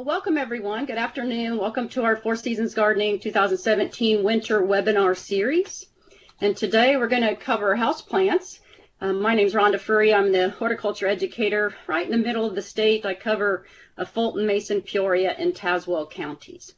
Well, welcome everyone. Good afternoon. Welcome to our Four Seasons Gardening 2017 Winter Webinar Series. And today we're going to cover houseplants. Um, my name is Rhonda Ferree. I'm the horticulture educator right in the middle of the state. I cover uh, Fulton, Mason, Peoria, and Tazewell counties.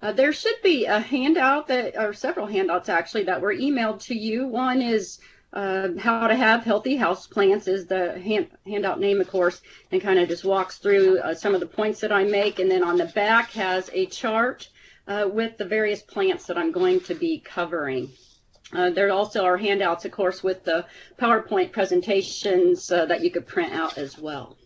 Uh, there should be a handout that, or several handouts actually, that were emailed to you. One is uh, how to have healthy house plants is the hand, handout name, of course, and kind of just walks through uh, some of the points that I make. And then on the back has a chart uh, with the various plants that I'm going to be covering. Uh, there also are handouts, of course, with the PowerPoint presentations uh, that you could print out as well.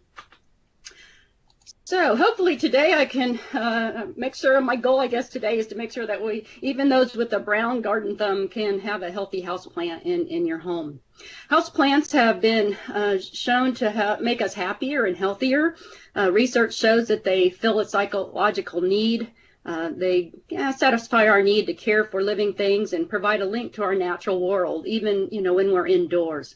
So hopefully today I can uh, make sure my goal I guess today is to make sure that we even those with a brown garden thumb can have a healthy house plant in, in your home. House plants have been uh, shown to make us happier and healthier. Uh, research shows that they fill a psychological need. Uh, they yeah, satisfy our need to care for living things and provide a link to our natural world, even you know when we're indoors.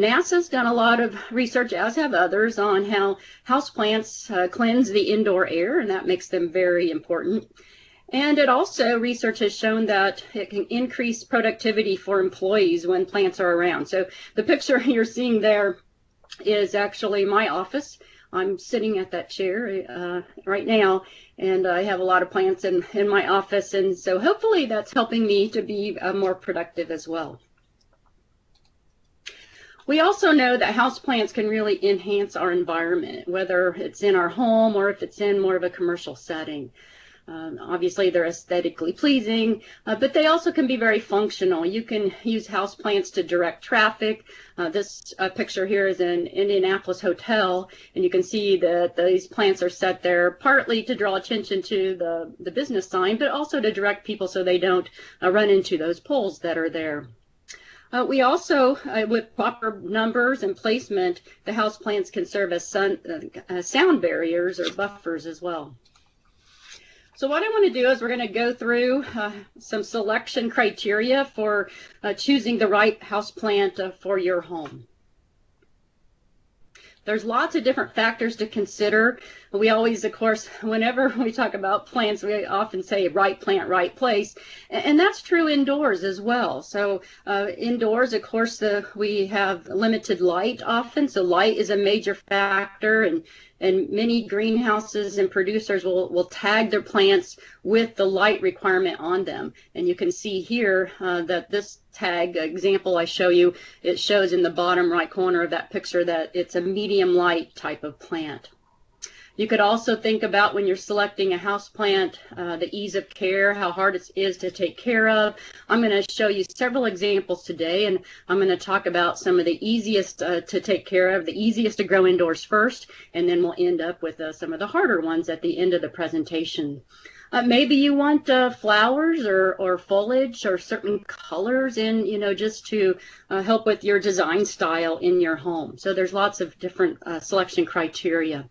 NASA's done a lot of research, as have others, on how houseplants uh, cleanse the indoor air, and that makes them very important. And it also, research has shown that it can increase productivity for employees when plants are around. So the picture you're seeing there is actually my office. I'm sitting at that chair uh, right now, and I have a lot of plants in, in my office, and so hopefully that's helping me to be uh, more productive as well. We also know that houseplants can really enhance our environment, whether it's in our home or if it's in more of a commercial setting. Um, obviously, they're aesthetically pleasing, uh, but they also can be very functional. You can use houseplants to direct traffic. Uh, this uh, picture here is an Indianapolis hotel, and you can see that these plants are set there partly to draw attention to the, the business sign, but also to direct people so they don't uh, run into those poles that are there. Uh, we also, uh, with proper numbers and placement, the house plants can serve as sun, uh, uh, sound barriers or buffers as well. So what I want to do is we're going to go through uh, some selection criteria for uh, choosing the right house plant for your home. There's lots of different factors to consider. We always, of course, whenever we talk about plants, we often say right plant, right place. And that's true indoors as well. So uh, indoors, of course, we have limited light often. So light is a major factor. And and many greenhouses and producers will, will tag their plants with the light requirement on them. And you can see here uh, that this tag example I show you, it shows in the bottom right corner of that picture that it's a medium light type of plant. You could also think about when you're selecting a house plant, uh, the ease of care, how hard it is to take care of. I'm going to show you several examples today, and I'm going to talk about some of the easiest uh, to take care of, the easiest to grow indoors first, and then we'll end up with uh, some of the harder ones at the end of the presentation. Uh, maybe you want uh, flowers or, or foliage or certain colors in, you know, just to uh, help with your design style in your home. So there's lots of different uh, selection criteria.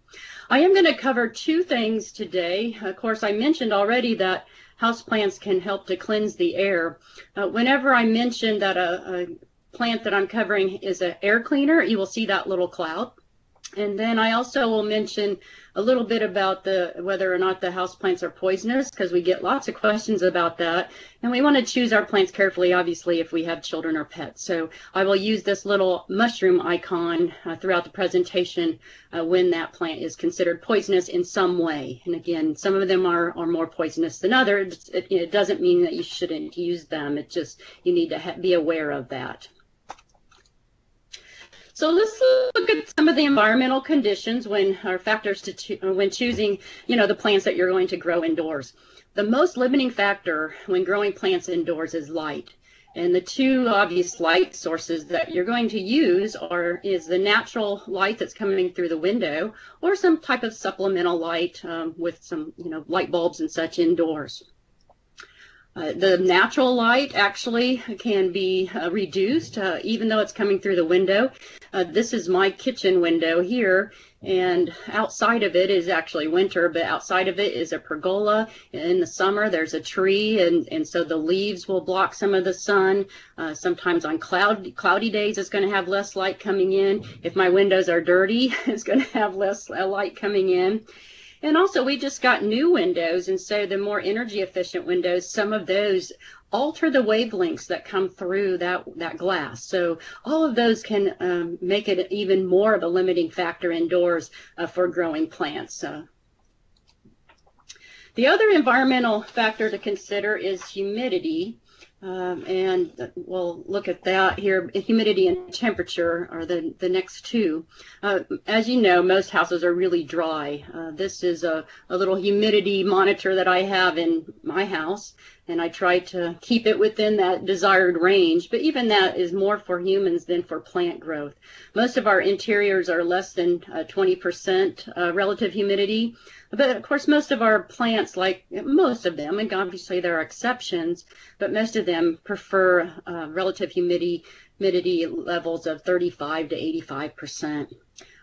I am going to cover two things today. Of course, I mentioned already that houseplants can help to cleanse the air. Uh, whenever I mention that a, a plant that I'm covering is an air cleaner, you will see that little cloud. And then I also will mention a little bit about the whether or not the house plants are poisonous because we get lots of questions about that. And we want to choose our plants carefully, obviously, if we have children or pets. So I will use this little mushroom icon uh, throughout the presentation uh, when that plant is considered poisonous in some way. And again, some of them are, are more poisonous than others. It, it doesn't mean that you shouldn't use them. It just, you need to be aware of that. So let's look at some of the environmental conditions when or factors to cho uh, when choosing, you know, the plants that you're going to grow indoors. The most limiting factor when growing plants indoors is light. And the two obvious light sources that you're going to use are is the natural light that's coming through the window or some type of supplemental light um, with some, you know, light bulbs and such indoors. Uh, the natural light actually can be uh, reduced uh, even though it's coming through the window. Uh, this is my kitchen window here and outside of it is actually winter but outside of it is a pergola. In the summer there's a tree and, and so the leaves will block some of the sun. Uh, sometimes on cloud, cloudy days it's going to have less light coming in. If my windows are dirty it's going to have less light coming in. And also, we just got new windows, and so the more energy efficient windows, some of those alter the wavelengths that come through that, that glass. So all of those can um, make it even more of a limiting factor indoors uh, for growing plants. The other environmental factor to consider is humidity. Um, and we'll look at that here. Humidity and temperature are the, the next two. Uh, as you know, most houses are really dry. Uh, this is a, a little humidity monitor that I have in my house, and I try to keep it within that desired range. But even that is more for humans than for plant growth. Most of our interiors are less than 20% uh, uh, relative humidity. But of course, most of our plants, like most of them, and obviously there are exceptions, but most of them prefer uh, relative humidity, humidity levels of 35 to 85 percent.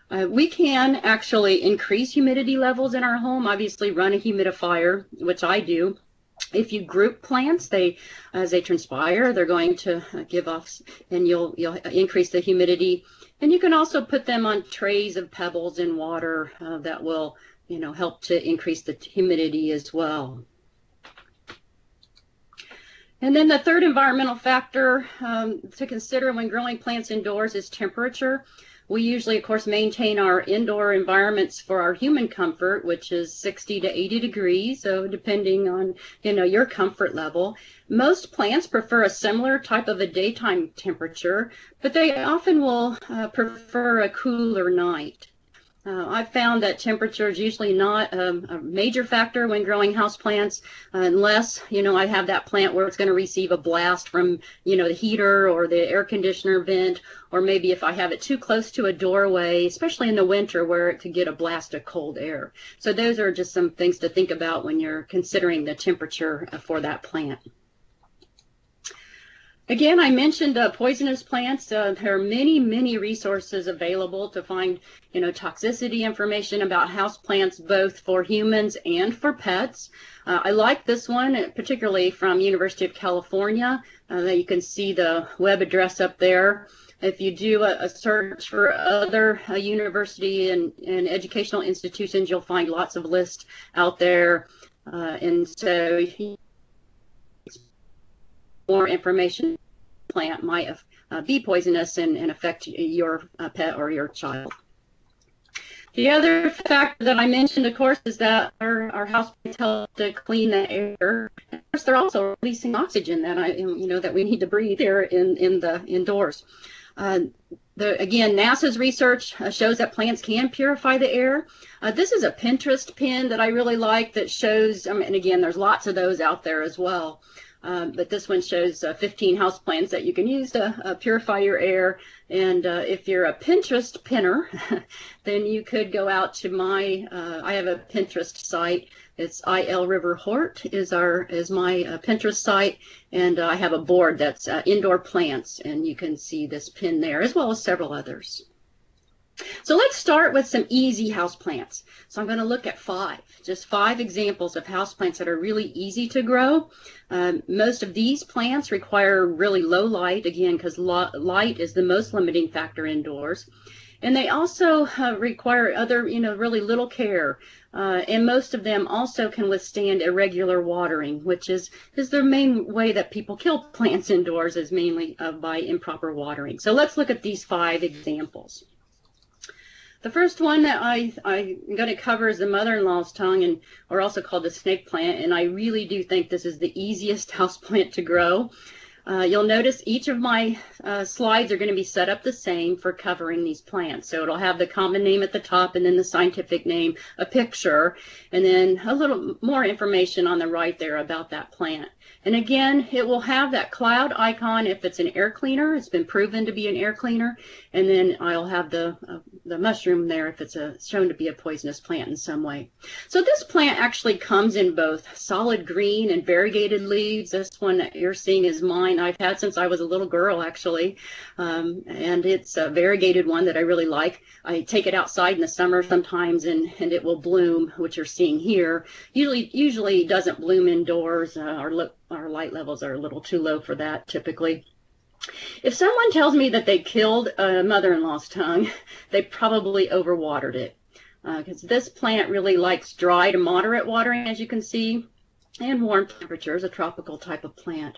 Uh, we can actually increase humidity levels in our home. Obviously, run a humidifier, which I do. If you group plants, they as they transpire, they're going to uh, give off, and you'll you'll increase the humidity. And you can also put them on trays of pebbles in water uh, that will you know, help to increase the humidity as well. And then the third environmental factor um, to consider when growing plants indoors is temperature. We usually, of course, maintain our indoor environments for our human comfort, which is 60 to 80 degrees, so depending on, you know, your comfort level. Most plants prefer a similar type of a daytime temperature, but they often will uh, prefer a cooler night. Uh, I've found that temperature is usually not um, a major factor when growing houseplants, uh, unless you know I have that plant where it's going to receive a blast from you know the heater or the air conditioner vent, or maybe if I have it too close to a doorway, especially in the winter where it could get a blast of cold air. So those are just some things to think about when you're considering the temperature uh, for that plant. Again, I mentioned uh, poisonous plants. Uh, there are many, many resources available to find, you know, toxicity information about house plants, both for humans and for pets. Uh, I like this one, uh, particularly from University of California. Uh, you can see the web address up there. If you do a, a search for other uh, university and, and, educational institutions, you'll find lots of lists out there. and so more information plant might uh, be poisonous and, and affect your uh, pet or your child. The other factor that I mentioned, of course, is that our, our house help to clean the air. Of course, they're also releasing oxygen that I, you know, that we need to breathe here in, in the indoors. Uh, the, again, NASA's research uh, shows that plants can purify the air. Uh, this is a Pinterest pin that I really like that shows, um, and again, there's lots of those out there as well. Um, but this one shows uh, 15 house plants that you can use to uh, purify your air. And uh, if you're a Pinterest pinner, then you could go out to my, uh, I have a Pinterest site. It's IL River Hort is our is my uh, Pinterest site, and I have a board that's indoor plants, and you can see this pin there as well as several others. So let's start with some easy houseplants. So I'm going to look at five, just five examples of houseplants that are really easy to grow. Um, most of these plants require really low light, again, because light is the most limiting factor indoors. And they also uh, require other, you know, really little care. Uh, and most of them also can withstand irregular watering, which is, is the main way that people kill plants indoors is mainly uh, by improper watering. So let's look at these five examples. The first one that I, I'm going to cover is the mother-in-law's tongue, and or also called the snake plant, and I really do think this is the easiest house plant to grow. Uh, you'll notice each of my uh, slides are going to be set up the same for covering these plants. So it'll have the common name at the top and then the scientific name, a picture, and then a little more information on the right there about that plant. And again, it will have that cloud icon if it's an air cleaner. It's been proven to be an air cleaner. And then I'll have the, uh, the mushroom there if it's a, shown to be a poisonous plant in some way. So this plant actually comes in both solid green and variegated leaves. This one that you're seeing is mine. I've had since I was a little girl, actually. Um, and it's a variegated one that I really like. I take it outside in the summer sometimes and, and it will bloom, which you're seeing here. Usually, usually doesn't bloom indoors uh, or look our light levels are a little too low for that typically. If someone tells me that they killed a mother-in-law's tongue, they probably overwatered it. because uh, this plant really likes dry to moderate watering, as you can see, and warm temperatures, a tropical type of plant.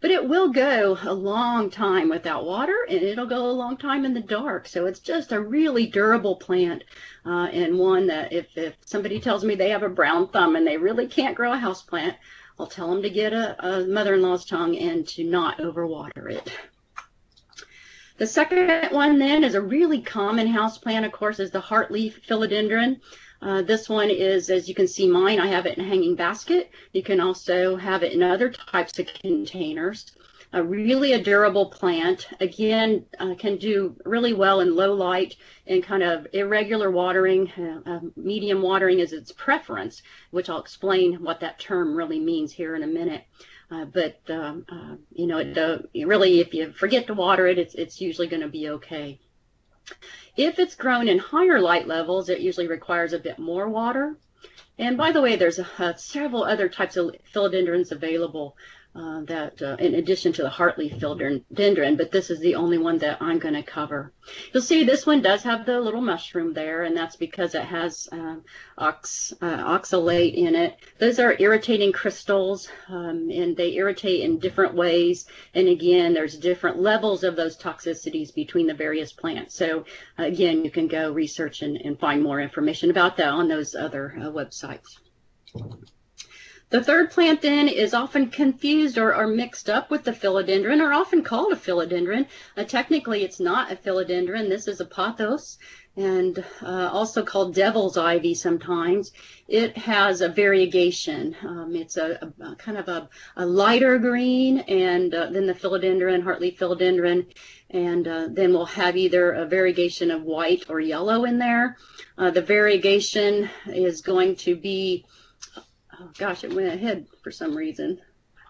But it will go a long time without water, and it'll go a long time in the dark. So it's just a really durable plant, uh, and one that if, if somebody tells me they have a brown thumb and they really can't grow a house plant, I'll tell them to get a, a mother-in-law's tongue and to not overwater it. The second one then is a really common house plant, of course, is the heartleaf philodendron. Uh, this one is, as you can see mine, I have it in a hanging basket. You can also have it in other types of containers. A really a durable plant. Again, uh, can do really well in low light and kind of irregular watering. Uh, uh, medium watering is its preference, which I'll explain what that term really means here in a minute. Uh, but um, uh, you know, it, uh, really, if you forget to water it, it's it's usually going to be okay. If it's grown in higher light levels, it usually requires a bit more water. And by the way, there's several other types of philodendrons available uh, that uh, in addition to the heartleaf philodendron, but this is the only one that I'm going to cover. You'll see this one does have the little mushroom there, and that's because it has uh, ox, oxalate in it. Those are irritating crystals, um, and they irritate in different ways. And again, there's different levels of those toxicities between the various plants. So again, you can go research and, and find more information about that on those other uh, websites. The third plant then is often confused or, or, mixed up with the philodendron or often called a philodendron. Uh, technically, it's not a philodendron. This is a pothos and uh, also called devil's ivy sometimes. It has a variegation. Um, it's a, a, kind of a, a lighter green and uh, then the philodendron, heartleaf philodendron, and uh, then we'll have either a variegation of white or yellow in there. Uh, the variegation is going to be oh gosh, it went ahead for some reason.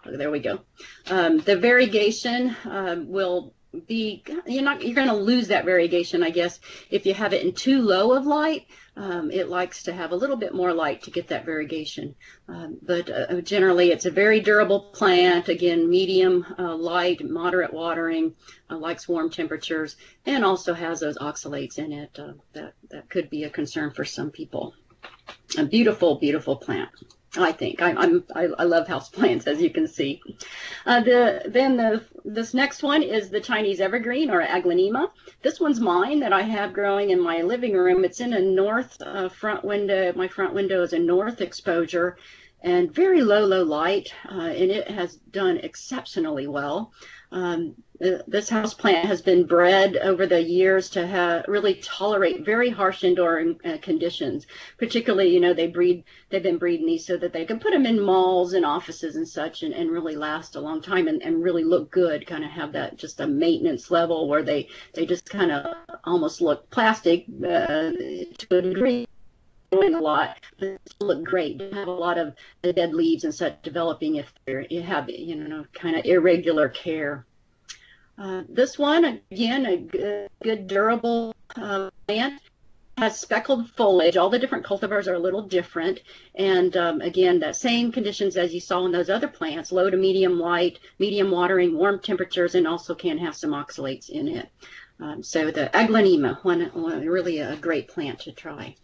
Oh, there we go. Um, the variegation um, will be you're not you're going to lose that variegation, I guess, if you have it in too low of light. Um, it likes to have a little bit more light to get that variegation. Um, but uh, generally, it's a very durable plant. Again, medium uh, light, moderate watering, uh, likes warm temperatures, and also has those oxalates in it. Uh, that that could be a concern for some people. A beautiful, beautiful plant. I think I, I'm I, I love houseplants as you can see. Uh, the then the this next one is the Chinese evergreen or aglaonema. This one's mine that I have growing in my living room. It's in a north uh, front window. My front window is a north exposure and very low low light, uh, and it has done exceptionally well. Um, this house plant has been bred over the years to really tolerate very harsh indoor uh, conditions. Particularly, you know, they breed, they've been breeding these so that they can put them in malls and offices and such and, and really last a long time and, and really look good, kind of have that just a maintenance level where they, they just kind of almost look plastic uh, to a degree doing a lot, look great. Don't have a lot of the dead leaves and such developing if they're, you have you know kind of irregular care. Uh, this one again a good, good durable uh, plant has speckled foliage. All the different cultivars are a little different. And um, again, the same conditions as you saw in those other plants, low to medium light, medium watering, warm temperatures, and also can have some oxalates in it. Um, so the aglaonema, one, one, really a great plant to try.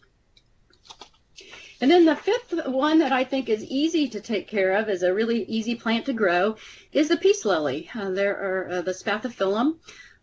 And then the fifth one that I think is easy to take care of, is a really easy plant to grow, is the peace lily. Uh, there are uh, the spathiphyllum.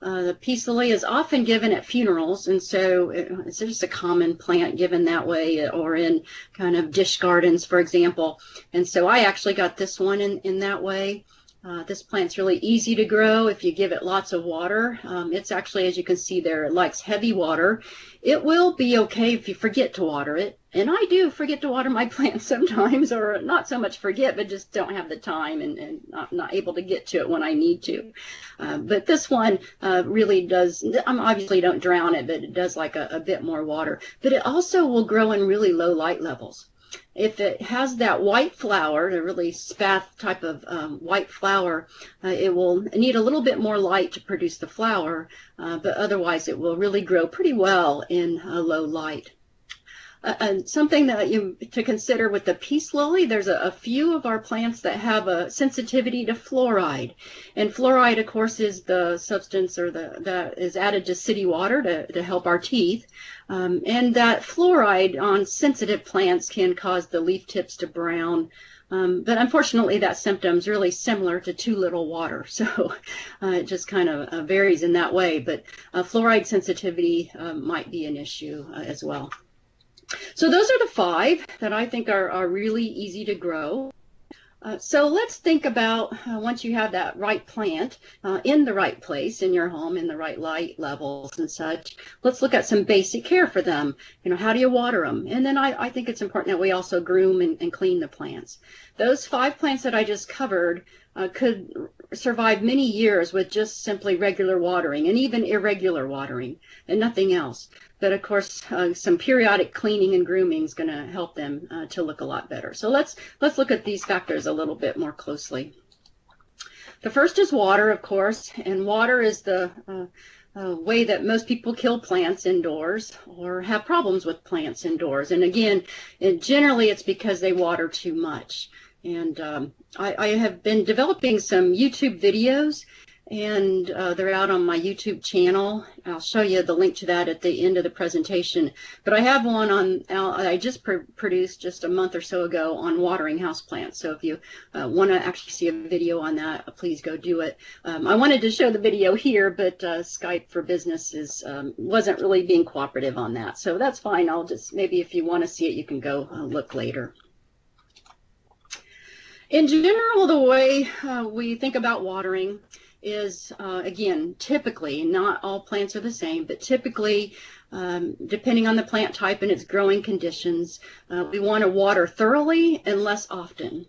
Uh, the peace lily is often given at funerals, and so it's just a common plant given that way, or in kind of dish gardens, for example. And so I actually got this one in, in that way. Uh, this plant's really easy to grow if you give it lots of water. Um, it's actually, as you can see there, it likes heavy water. It will be okay if you forget to water it. And I do forget to water my plants sometimes, or not so much forget, but just don't have the time and, and not, not able to get to it when I need to. Uh, but this one uh, really does, I'm obviously don't drown it, but it does like a, a bit more water. But it also will grow in really low light levels if it has that white flower, a really spathe type of um, white flower, uh, it will need a little bit more light to produce the flower, uh, but otherwise it will really grow pretty well in a low light. Uh, something that you to consider with the peace lily, there's a, a, few of our plants that have a sensitivity to fluoride. And fluoride, of course, is the substance or the that is added to city water to, to help our teeth. Um, and that fluoride on sensitive plants can cause the leaf tips to brown. Um, but unfortunately, that symptom is really similar to too little water. So uh, it just kind of uh, varies in that way. But uh, fluoride sensitivity um, might be an issue uh, as well. So those are the five that I think are, are really easy to grow. Uh, so let's think about uh, once you have that right plant uh, in the right place in your home, in the right light levels and such, let's look at some basic care for them. You know, how do you water them? And then I, I think it's important that we also groom and, and clean the plants. Those five plants that I just covered uh, could survive many years with just simply regular watering and even irregular watering and nothing else. But of course, uh, some periodic cleaning and grooming is going to help them uh, to look a lot better. So let's let's look at these factors a little bit more closely. The first is water, of course, and water is the uh, uh, way that most people kill plants indoors or have problems with plants indoors. And again, it, generally it's because they water too much. And um, I, I, have been developing some YouTube videos, and uh, they're out on my YouTube channel. I'll show you the link to that at the end of the presentation. But I have one on I just pr produced just a month or so ago on watering houseplants. So if you uh, want to actually see a video on that, please go do it. Um, I wanted to show the video here, but uh, Skype for Business is, um, wasn't really being cooperative on that. So that's fine. I'll just maybe if you want to see it, you can go uh, look later. In general, the way uh, we think about watering is, uh, again, typically, not all plants are the same, but typically, um, depending on the plant type and its growing conditions, uh, we want to water thoroughly and less often.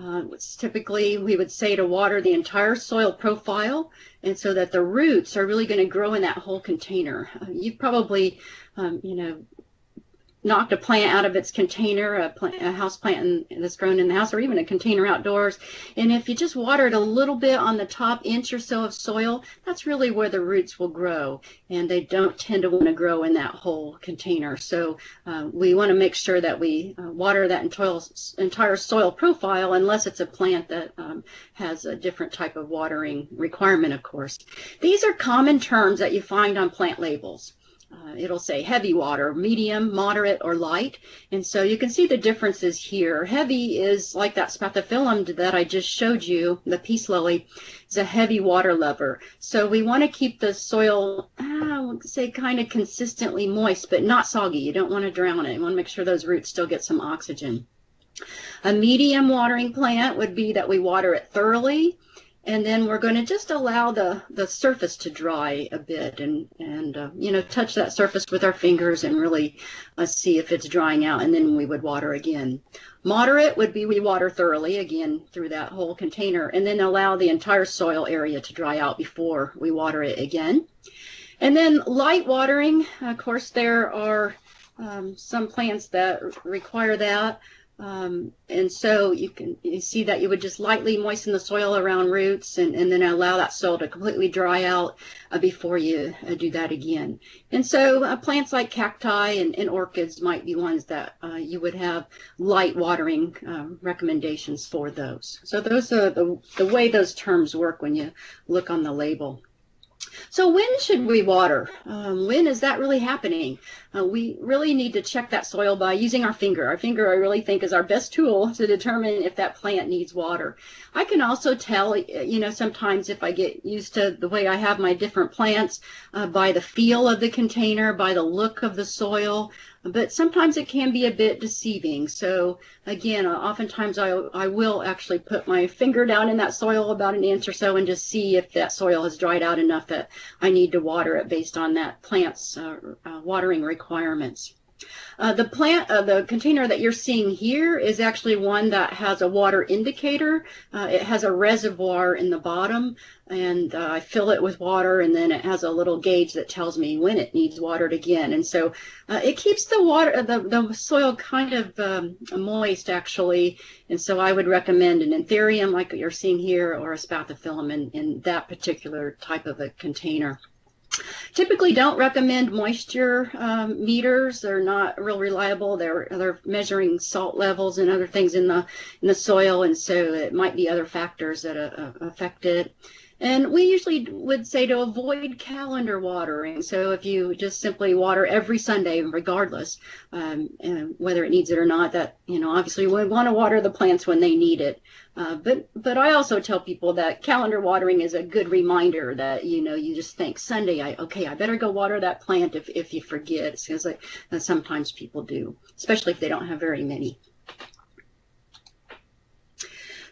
Uh, typically, we would say to water the entire soil profile, and so that the roots are really going to grow in that whole container. Uh, you've probably, um, you know, knocked a plant out of its container, a, plant, a house plant in, that's grown in the house, or even a container outdoors. And if you just water it a little bit on the top inch or so of soil, that's really where the roots will grow. And they don't tend to want to grow in that whole container. So uh, we want to make sure that we uh, water that entire, entire soil profile, unless it's a plant that um, has a different type of watering requirement, of course. These are common terms that you find on plant labels. Uh, it'll say heavy water, medium, moderate, or light. And so you can see the differences here. Heavy is like that spathiphyllum that I just showed you, the peace lily, is a heavy water lover. So we want to keep the soil, I would say kind of consistently moist, but not soggy. You don't want to drown it. You want to make sure those roots still get some oxygen. A medium watering plant would be that we water it thoroughly and then we're going to just allow the, the surface to dry a bit and, and uh, you know, touch that surface with our fingers and really uh, see if it's drying out, and then we would water again. Moderate would be we water thoroughly, again, through that whole container, and then allow the entire soil area to dry out before we water it again. And then light watering, of course, there are um, some plants that require that. Um, and so you can you see that you would just lightly moisten the soil around roots and, and then allow that soil to completely dry out uh, before you uh, do that again. And so uh, plants like cacti and, and, orchids might be ones that uh, you would have light watering um, recommendations for those. So those are the, the way those terms work when you look on the label. So when should we water? Um, when is that really happening? Uh, we really need to check that soil by using our finger. Our finger, I really think, is our best tool to determine if that plant needs water. I can also tell, you know, sometimes if I get used to the way I have my different plants uh, by the feel of the container, by the look of the soil, but sometimes it can be a bit deceiving. So again, uh, oftentimes I, I will actually put my finger down in that soil about an inch or so and just see if that soil has dried out enough that I need to water it based on that plant's uh, uh, watering requirements. Uh, the plant, uh, the container that you're seeing here is actually one that has a water indicator. Uh, it has a reservoir in the bottom and uh, I fill it with water and then it has a little gauge that tells me when it needs watered again. And so uh, it keeps the water, the, the soil kind of um, moist actually. And so I would recommend an anthurium like you're seeing here or a spathiphyllum in, in that particular type of a container. Typically don't recommend moisture um, meters. They're not real reliable. They're, they're measuring salt levels and other things in the, in the soil, and so it might be other factors that uh, affect it. And we usually would say to avoid calendar watering. So if you just simply water every Sunday, regardless um, whether it needs it or not, that you know obviously we want to water the plants when they need it. Uh, but but I also tell people that calendar watering is a good reminder that you know you just think Sunday I okay I better go water that plant if if you forget because like uh, sometimes people do, especially if they don't have very many.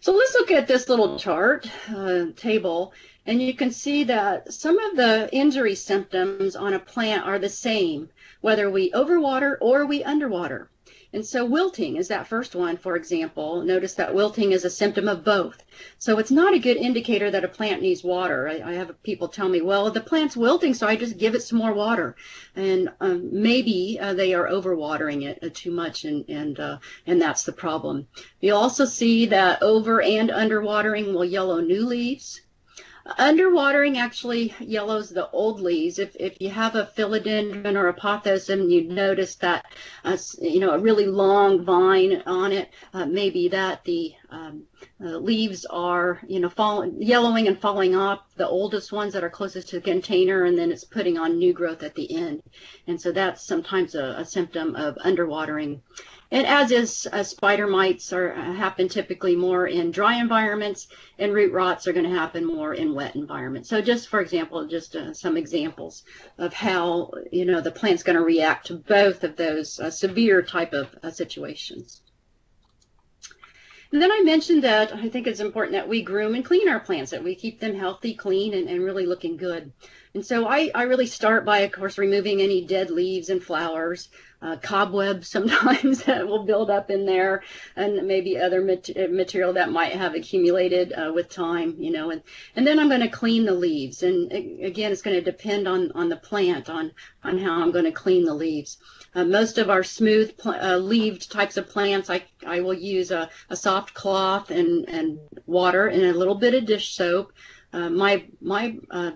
So let's look at this little chart uh, table, and you can see that some of the injury symptoms on a plant are the same, whether we overwater or we underwater. And so wilting is that first one, for example. Notice that wilting is a symptom of both. So it's not a good indicator that a plant needs water. I, I have people tell me, well, the plant's wilting, so I just give it some more water. And um, maybe uh, they are overwatering it uh, too much, and and uh, and that's the problem. You'll also see that over and underwatering will yellow new leaves. Underwatering actually yellows the old leaves. If, if you have a philodendron or a pothos and you notice that, uh, you know, a really long vine on it, uh, maybe that the um, uh, leaves are, you know, fall, yellowing and falling off, the oldest ones that are closest to the container, and then it's putting on new growth at the end. And so that's sometimes a, a symptom of underwatering. And as is uh, spider mites are uh, happen typically more in dry environments, and root rots are going to happen more in wet environments. So just for example, just uh, some examples of how you know the plant's going to react to both of those uh, severe type of uh, situations. And then I mentioned that I think it's important that we groom and clean our plants, that we keep them healthy, clean, and, and really looking good. And so I, I really start by, of course, removing any dead leaves and flowers uh, cobwebs sometimes that will build up in there and maybe other mat material that might have accumulated uh, with time, you know, and, and then I'm going to clean the leaves. And again, it's going to depend on, on the plant, on, on how I'm going to clean the leaves. Uh, most of our smooth uh, leaved types of plants, I, I will use a, a soft cloth and, and water and a little bit of dish soap. Uh, my my uh,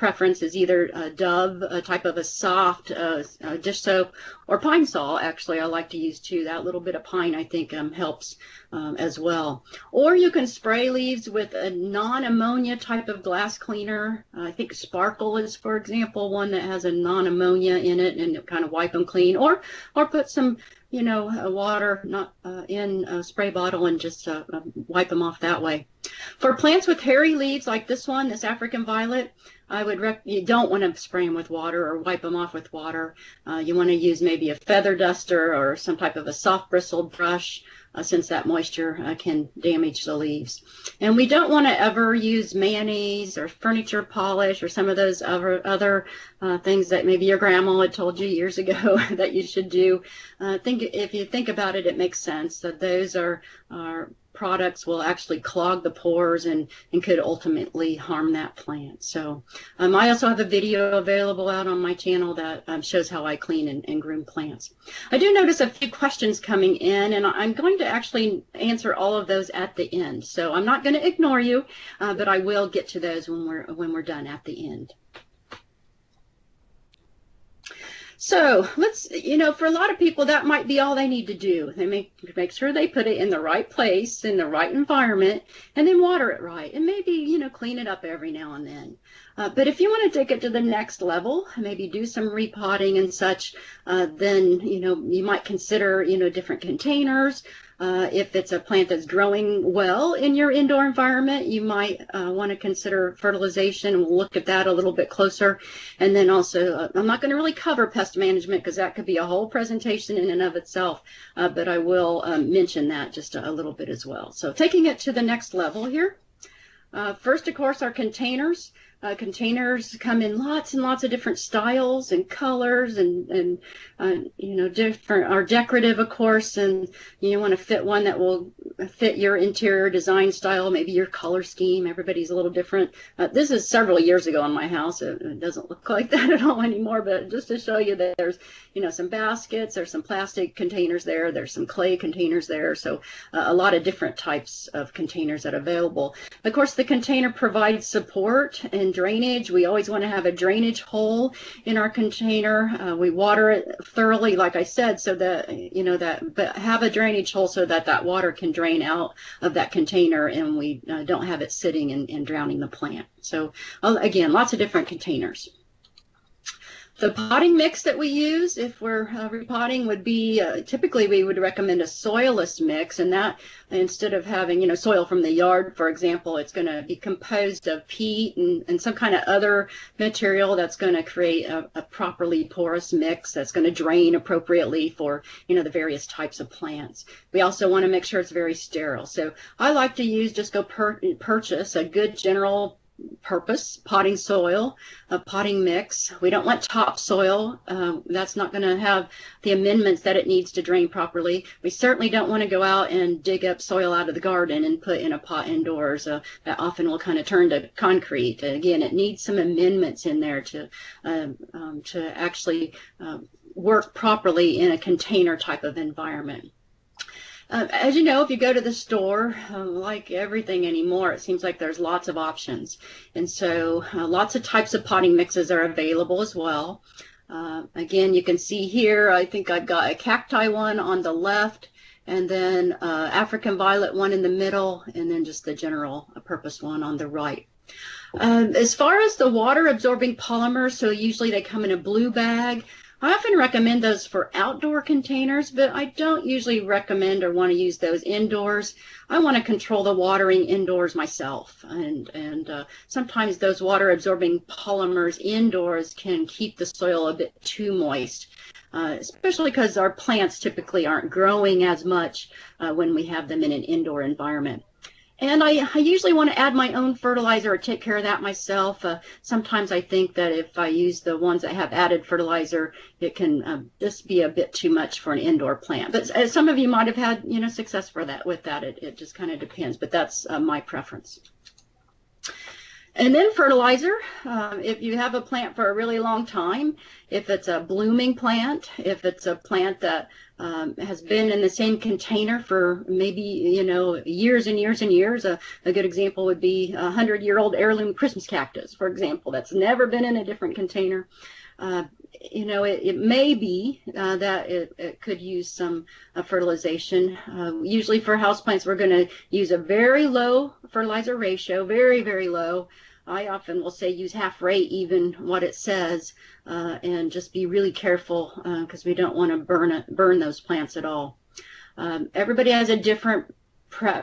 preference is either a Dove, a type of a soft uh, dish soap, or Pine Sol. Actually, I like to use too. That little bit of pine, I think, um, helps um, as well. Or you can spray leaves with a non-ammonia type of glass cleaner. I think Sparkle is, for example, one that has a non-ammonia in it, and kind of wipe them clean. Or, or put some you know, uh, water not uh, in a spray bottle and just uh, um, wipe them off that way. For plants with hairy leaves like this one, this African violet, I would rec- you don't want to spray them with water or wipe them off with water. Uh, you want to use maybe a feather duster or some type of a soft bristled brush uh, since that moisture uh, can damage the leaves. And we don't want to ever use mayonnaise or furniture polish or some of those other, other uh, things that maybe your grandma had told you years ago that you should do. Uh, think if you think about it, it makes sense that those are, are products will actually clog the pores and, and could ultimately harm that plant. So um, I also have a video available out on my channel that um, shows how I clean and, and, groom plants. I do notice a few questions coming in and I'm going to actually answer all of those at the end. So I'm not going to ignore you, uh, but I will get to those when we're, when we're done at the end. So let's, you know, for a lot of people, that might be all they need to do. They make make sure they put it in the right place, in the right environment, and then water it right, and maybe you know clean it up every now and then. Uh, but if you want to take it to the next level, maybe do some repotting and such, uh, then you know you might consider you know different containers. Uh, if it's a plant that's growing well in your indoor environment, you might uh, want to consider fertilization. We'll look at that a little bit closer. And then also, uh, I'm not going to really cover pest management because that could be a whole presentation in and of itself, uh, but I will um, mention that just a, a, little bit as well. So taking it to the next level here. Uh, first, of course, our containers. Uh, containers come in lots and lots of different styles and colors and, and uh, you know, different are decorative, of course, and you want to fit one that will fit your interior design style, maybe your color scheme. Everybody's a little different. Uh, this is several years ago in my house. It, it, doesn't look like that at all anymore, but just to show you that there's, you know, some baskets, there's some plastic containers there, there's some clay containers there, so uh, a lot of different types of containers that are available. Of course, the container provides support and drainage. We always want to have a drainage hole in our container. Uh, we water it thoroughly, like I said, so that, you know, that, but have a drainage hole so that that water can drain out of that container and we uh, don't have it sitting and, and drowning the plant. So again, lots of different containers. The potting mix that we use if we're uh, repotting would be uh, typically we would recommend a soilless mix, and that instead of having you know soil from the yard, for example, it's going to be composed of peat and, and some kind of other material that's going to create a, a properly porous mix that's going to drain appropriately for you know the various types of plants. We also want to make sure it's very sterile. So I like to use just go per, purchase a good general purpose, potting soil, a potting mix. We don't want topsoil. Um, that's not going to have the amendments that it needs to drain properly. We certainly don't want to go out and dig up soil out of the garden and put in a pot indoors. Uh, that often will kind of turn to concrete. again, it needs some amendments in there to um, um, to actually uh, work properly in a container type of environment. Uh, as you know, if you go to the store, uh, like everything anymore, it seems like there's lots of options. And so uh, lots of types of potting mixes are available as well. Uh, again, you can see here, I think I've got a cacti one on the left, and then uh, African violet one in the middle, and then just the general purpose one on the right. Um, as far as the water absorbing polymers, so usually they come in a blue bag. I often recommend those for outdoor containers, but I don't usually recommend or want to use those indoors. I want to control the watering indoors myself, and and uh, sometimes those water absorbing polymers indoors can keep the soil a bit too moist. Uh, especially because our plants typically aren't growing as much uh, when we have them in an indoor environment. And I, I, usually want to add my own fertilizer or take care of that myself. Uh, sometimes I think that if I use the ones that have added fertilizer, it can um, just be a bit too much for an indoor plant. But uh, some of you might have had, you know, success for that with that. It, it just kind of depends, but that's uh, my preference. And then fertilizer, uh, if you have a plant for a really long time, if it's a blooming plant, if it's a plant that um, has been in the same container for maybe you know years and years and years. A, a good example would be a hundred year old heirloom Christmas cactus, for example, that's never been in a different container. Uh, you know, it, it may be uh, that it, it, could use some uh, fertilization. Uh, usually for houseplants, we're going to use a very low fertilizer ratio, very, very low. I often will say use half rate, even what it says, uh, and just be really careful because uh, we don't want to burn burn those plants at all. Um, everybody has a different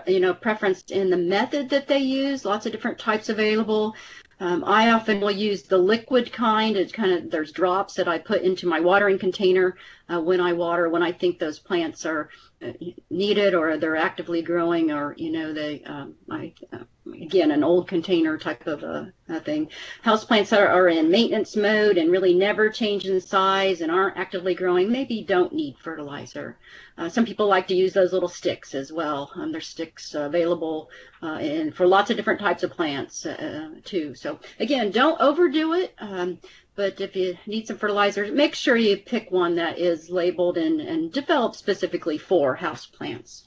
you know preference in the method that they use. Lots of different types available. Um, I often will use the liquid kind. It's kind of there's drops that I put into my watering container uh, when I water when I think those plants are uh, needed or they're actively growing or you know they um, I, uh, again an old container type of a, a thing. Houseplants are, are in maintenance mode and really never change in size and aren't actively growing. Maybe don't need fertilizer. Uh, some people like to use those little sticks as well. Um, there's sticks available uh, for lots of different types of plants uh, too. So again, don't overdo it. Um, but if you need some fertilizer, make sure you pick one that is labeled and, and developed specifically for house plants.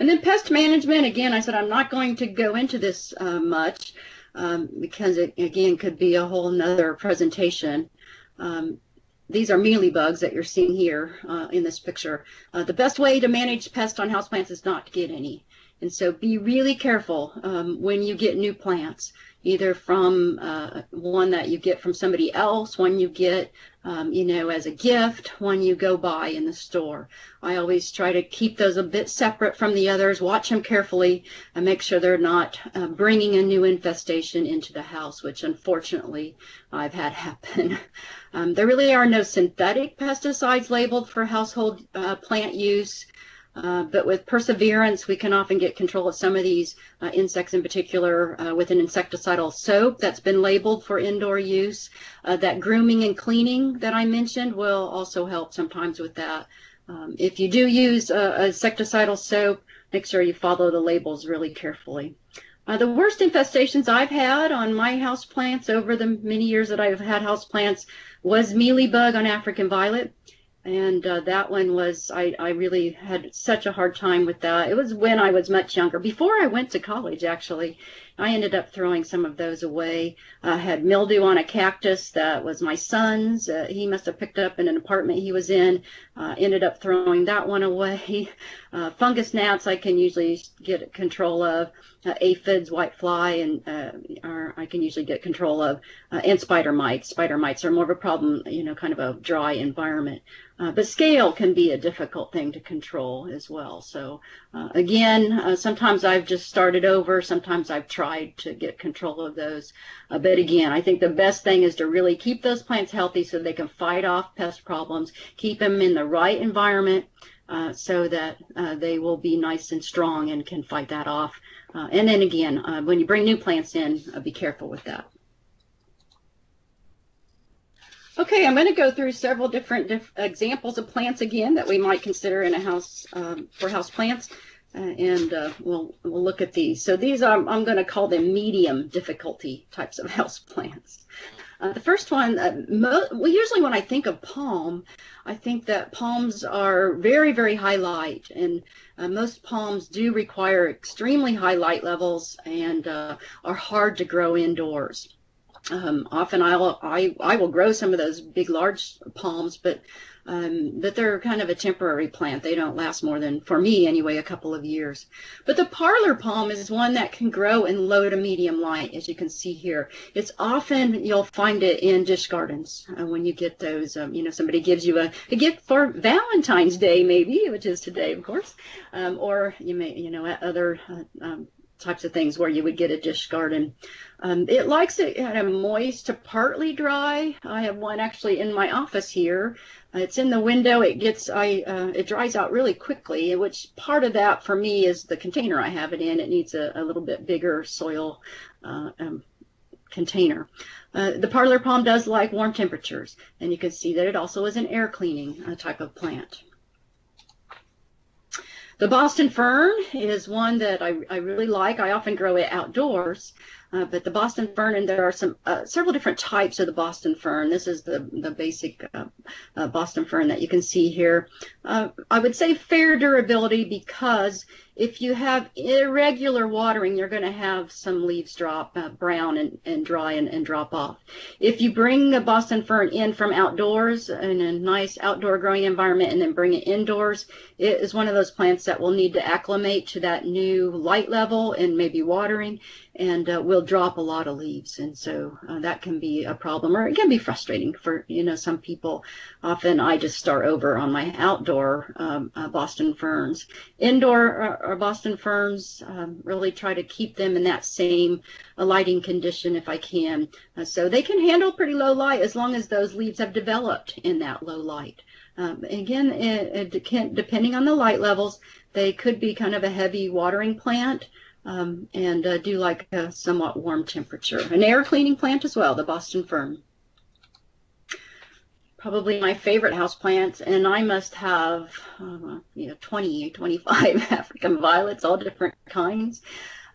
And then pest management, again, I said I'm not going to go into this uh, much um, because it, again, could be a whole nother presentation. Um, these are mealybugs that you're seeing here uh, in this picture. Uh, the best way to manage pests on houseplants is not to get any. And so be really careful um, when you get new plants either from uh, one that you get from somebody else, one you get, um, you know, as a gift, one you go buy in the store. I always try to keep those a bit separate from the others, watch them carefully, and make sure they're not uh, bringing a new infestation into the house, which unfortunately I've had happen. Um, there really are no synthetic pesticides labeled for household uh, plant use. Uh, but with perseverance, we can often get control of some of these uh, insects in particular uh, with an insecticidal soap that's been labeled for indoor use. Uh, that grooming and cleaning that I mentioned will also help sometimes with that. Um, if you do use uh, insecticidal soap, make sure you follow the labels really carefully. Uh, the worst infestations I've had on my house plants over the many years that I've had house plants was mealybug on African violet and uh, that one was I, I really had such a hard time with that. It was when i was much younger before i went to college actually I ended up throwing some of those away. I had mildew on a cactus that was my son's. Uh, he must have picked up in an apartment he was in. Uh, ended up throwing that one away. Uh, fungus gnats I can usually get control of. Uh, aphids, white fly, and uh, are, I can usually get control of. Uh, and spider mites. Spider mites are more of a problem, you know, kind of a dry environment. Uh, but scale can be a difficult thing to control as well. So uh, again, uh, sometimes I've just started over. Sometimes I've tried to get control of those. Uh, but again, I think the best thing is to really keep those plants healthy so they can fight off pest problems, keep them in the right environment uh, so that uh, they will be nice and strong and can fight that off. and then again, when you bring new plants in, be careful with that. Okay, I'm going to go through several different diff examples of plants again that we might consider in a house um, for house plants, uh, and uh, we'll we'll look at these. So these are, I'm going to call them medium difficulty types of house plants. Uh, the first one, uh, well, usually when I think of palm, I think that palms are very, very high light, and uh, most palms do require extremely high light levels and uh, are hard to grow indoors um, often I'll, I, I will grow some of those big, large palms, but um, but they're kind of a temporary plant. They don't last more than, for me anyway, a couple of years. But the parlor palm is one that can grow in low to medium light, as you can see here. It's often, you'll find it in dish gardens uh, when you get those, um, you know, somebody gives you a, a, gift for Valentine's Day, maybe, which is today, of course, um, or you may, you know, at other uh, um, types of things where you would get a dish garden. Um, it likes it kind of moist to partly dry. I have one actually in my office here. It's in the window. It gets I uh, it dries out really quickly, which part of that for me is the container I have it in. It needs a, a little bit bigger soil uh, um, container. Uh, the parlor palm does like warm temperatures, and you can see that it also is an air cleaning uh, type of plant. The Boston fern is one that I, I really like. I often grow it outdoors. Uh, but the Boston fern, and there are some uh, several different types of the Boston fern. This is the the basic uh, uh Boston fern that you can see here. Uh, I would say fair durability because if you have irregular watering, you're going to have some leaves drop uh, brown and, and dry and, and drop off. If you bring a Boston fern in from outdoors in a nice outdoor growing environment and then bring it indoors, it is one of those plants that will need to acclimate to that new light level and maybe watering and uh, will drop a lot of leaves. And so uh, that can be a problem or it can be frustrating for, you know, some people. Often I just start over on my outdoor um, uh, Boston ferns. Indoor uh, our Boston ferns, um, really try to keep them in that same uh, lighting condition if I can. Uh, so they can handle pretty low light as long as those leaves have developed in that low light. Um, again, it, it depending on the light levels, they could be kind of a heavy watering plant um, and uh, do like a somewhat warm temperature. An air cleaning plant as well, the Boston fern probably my favorite house plants, and I must have uh, you know 20, 25 African violets, all different kinds.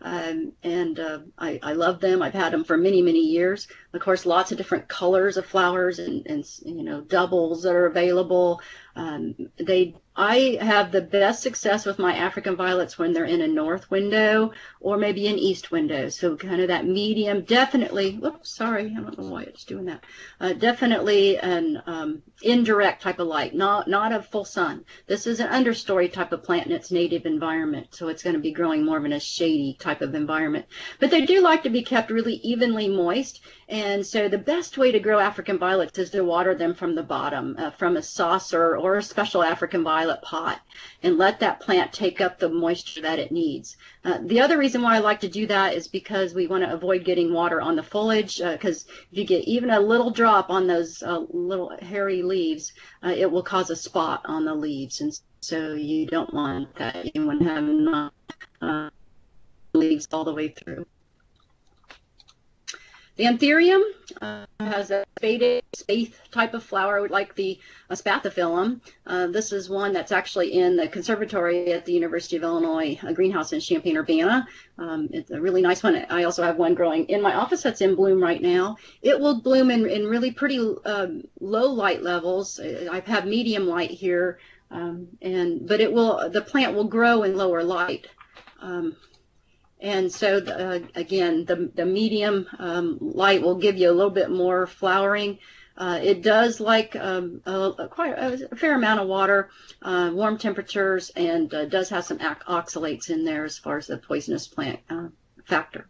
Um, and uh, I, I love them. I've had them for many, many years. Of course, lots of different colors of flowers and, and you know doubles that are available. Um, they I have the best success with my African violets when they're in a north window or maybe an east window. So kind of that medium, definitely, whoops, sorry, I don't know why it's doing that. Uh, definitely an um, indirect type of light, not, not a full sun. This is an understory type of plant in its native environment. So it's going to be growing more of in a shady type of environment. But they do like to be kept really evenly moist. And so the best way to grow African violets is to water them from the bottom, uh, from a saucer or a special African violet pot, and let that plant take up the moisture that it needs. Uh, the other reason why I like to do that is because we want to avoid getting water on the foliage, because uh, if you get even a little drop on those uh, little hairy leaves, uh, it will cause a spot on the leaves, and so you don't want that. You want to have uh, leaves all the way through. The anthurium uh, has a spaded spathe type of flower like the uh. Uh, this is one that's actually in the conservatory at the University of Illinois a greenhouse in Champaign-Urbana. Um, it's a really nice one. I also have one growing in my office that's in bloom right now. It will bloom in, in really pretty um, low light levels. I have medium light here, um, and but it will the plant will grow in lower light. Um, And so, uh, again, the, the medium um, light will give you a little bit more flowering. Uh, it does like um, a, quite a, fair amount of water, uh, warm temperatures, and uh, does have some oxalates in there as far as the poisonous plant uh, factor.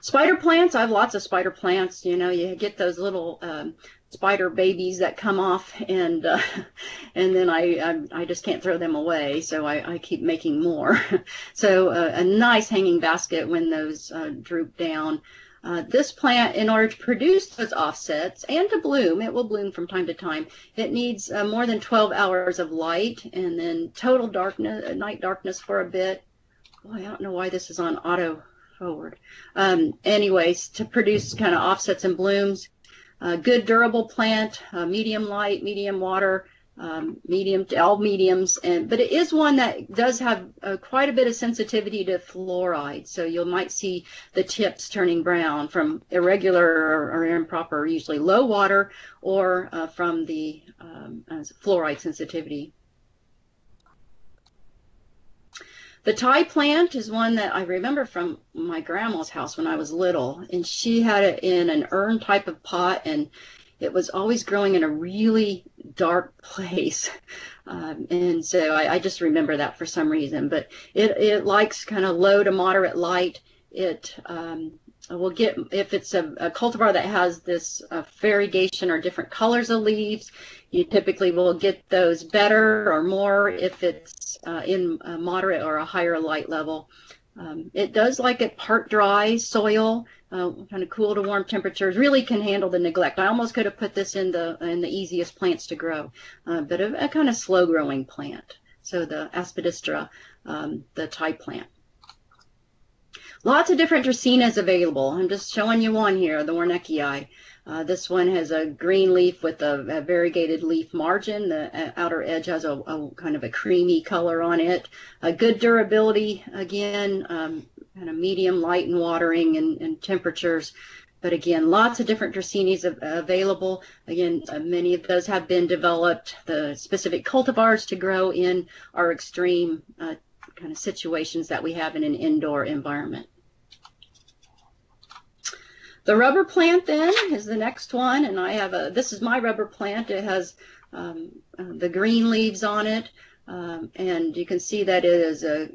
Spider plants, I have lots of spider plants. You know, you get those little um, spider babies that come off, and uh, and then I, I, I just can't throw them away, so I, I keep making more. so uh, a nice hanging basket when those uh, droop down. Uh, this plant, in order to produce those offsets and to bloom, it will bloom from time to time. It needs uh, more than 12 hours of light and then total darkness, night darkness for a bit. Boy, I don't know why this is on auto forward. Um, anyways, to produce kind of offsets and blooms. Uh, good durable plant, uh, medium light, medium water, um, medium to all mediums, and but it is one that does have uh, quite a bit of sensitivity to fluoride. So you might see the tips turning brown from irregular or, or improper, usually low water, or uh, from the um, fluoride sensitivity. The Thai plant is one that I remember from my grandma's house when I was little, and she had it in an urn type of pot, and it was always growing in a really dark place. Um, and so I, I, just remember that for some reason. But it, it likes kind of low to moderate light. It um, will get, if it's a, a, cultivar that has this uh, variegation or different colors of leaves, you typically will get those better or more if it's uh, in a moderate or a higher light level. Um, it does like it part dry soil, uh, kind of cool to warm temperatures. Really can handle the neglect. I almost could have put this in the in the easiest plants to grow, uh, but a, a, kind of slow growing plant. So the Aspidistra, um, the Thai plant. Lots of different dracaenas available. I'm just showing you one here, the Warneckii. Uh, this one has a green leaf with a, a variegated leaf margin. The uh, outer edge has a, a, kind of a creamy color on it. A good durability, again, um, kind of medium light and watering and, and, temperatures. But again, lots of different Dracaenas available. Again, uh, many of those have been developed. The specific cultivars to grow in our extreme uh, kind of situations that we have in an indoor environment. The rubber plant then is the next one, and I have a, this is my rubber plant. It has um, uh, the green leaves on it, um, and you can see that it is a,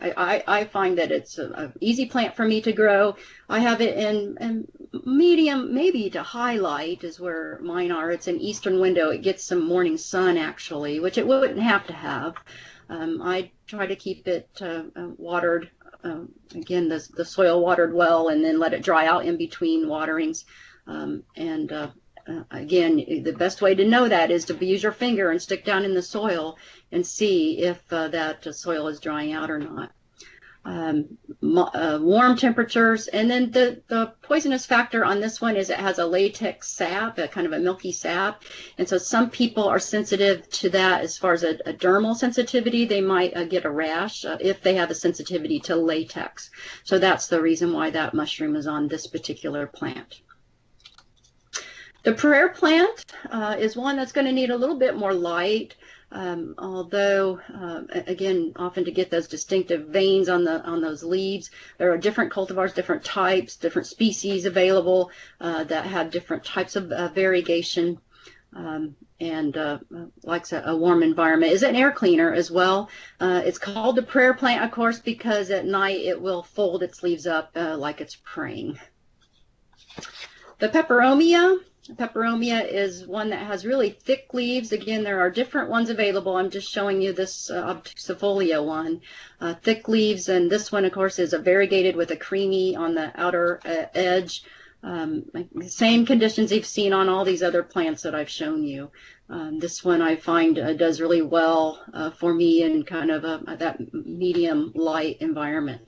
a I, I find that it's an easy plant for me to grow. I have it in, in medium, maybe to highlight is where mine are. It's an eastern window. It gets some morning sun actually, which it wouldn't have to have. Um, I try to keep it uh, uh watered um, again, the, the soil watered well and then let it dry out in between waterings. Um, and uh, uh, again, the best way to know that is to use your finger and stick down in the soil and see if uh, that soil is drying out or not um, uh, warm temperatures. And then the, the poisonous factor on this one is it has a latex sap, a kind of a milky sap. And so some people are sensitive to that as far as a, a dermal sensitivity. They might uh, get a rash uh, if they have a sensitivity to latex. So that's the reason why that mushroom is on this particular plant. The prayer plant uh, is one that's going to need a little bit more light. Um, although, uh, again, often to get those distinctive veins on the on those leaves, there are different cultivars, different types, different species available uh, that have different types of uh, variegation. Um, and uh, likes a, a, warm environment. Is an air cleaner as well. Uh, it's called the prayer plant, of course, because at night it will fold its leaves up uh, like it's praying. The peperomia Peperomia is one that has really thick leaves. Again, there are different ones available. I'm just showing you this uh, obtusifolia one. Uh, thick leaves, and this one, of course, is a variegated with a creamy on the outer uh, edge. Um, same conditions you've seen on all these other plants that I've shown you. Um, this one I find uh, does really well uh, for me in kind of a, that medium light environment.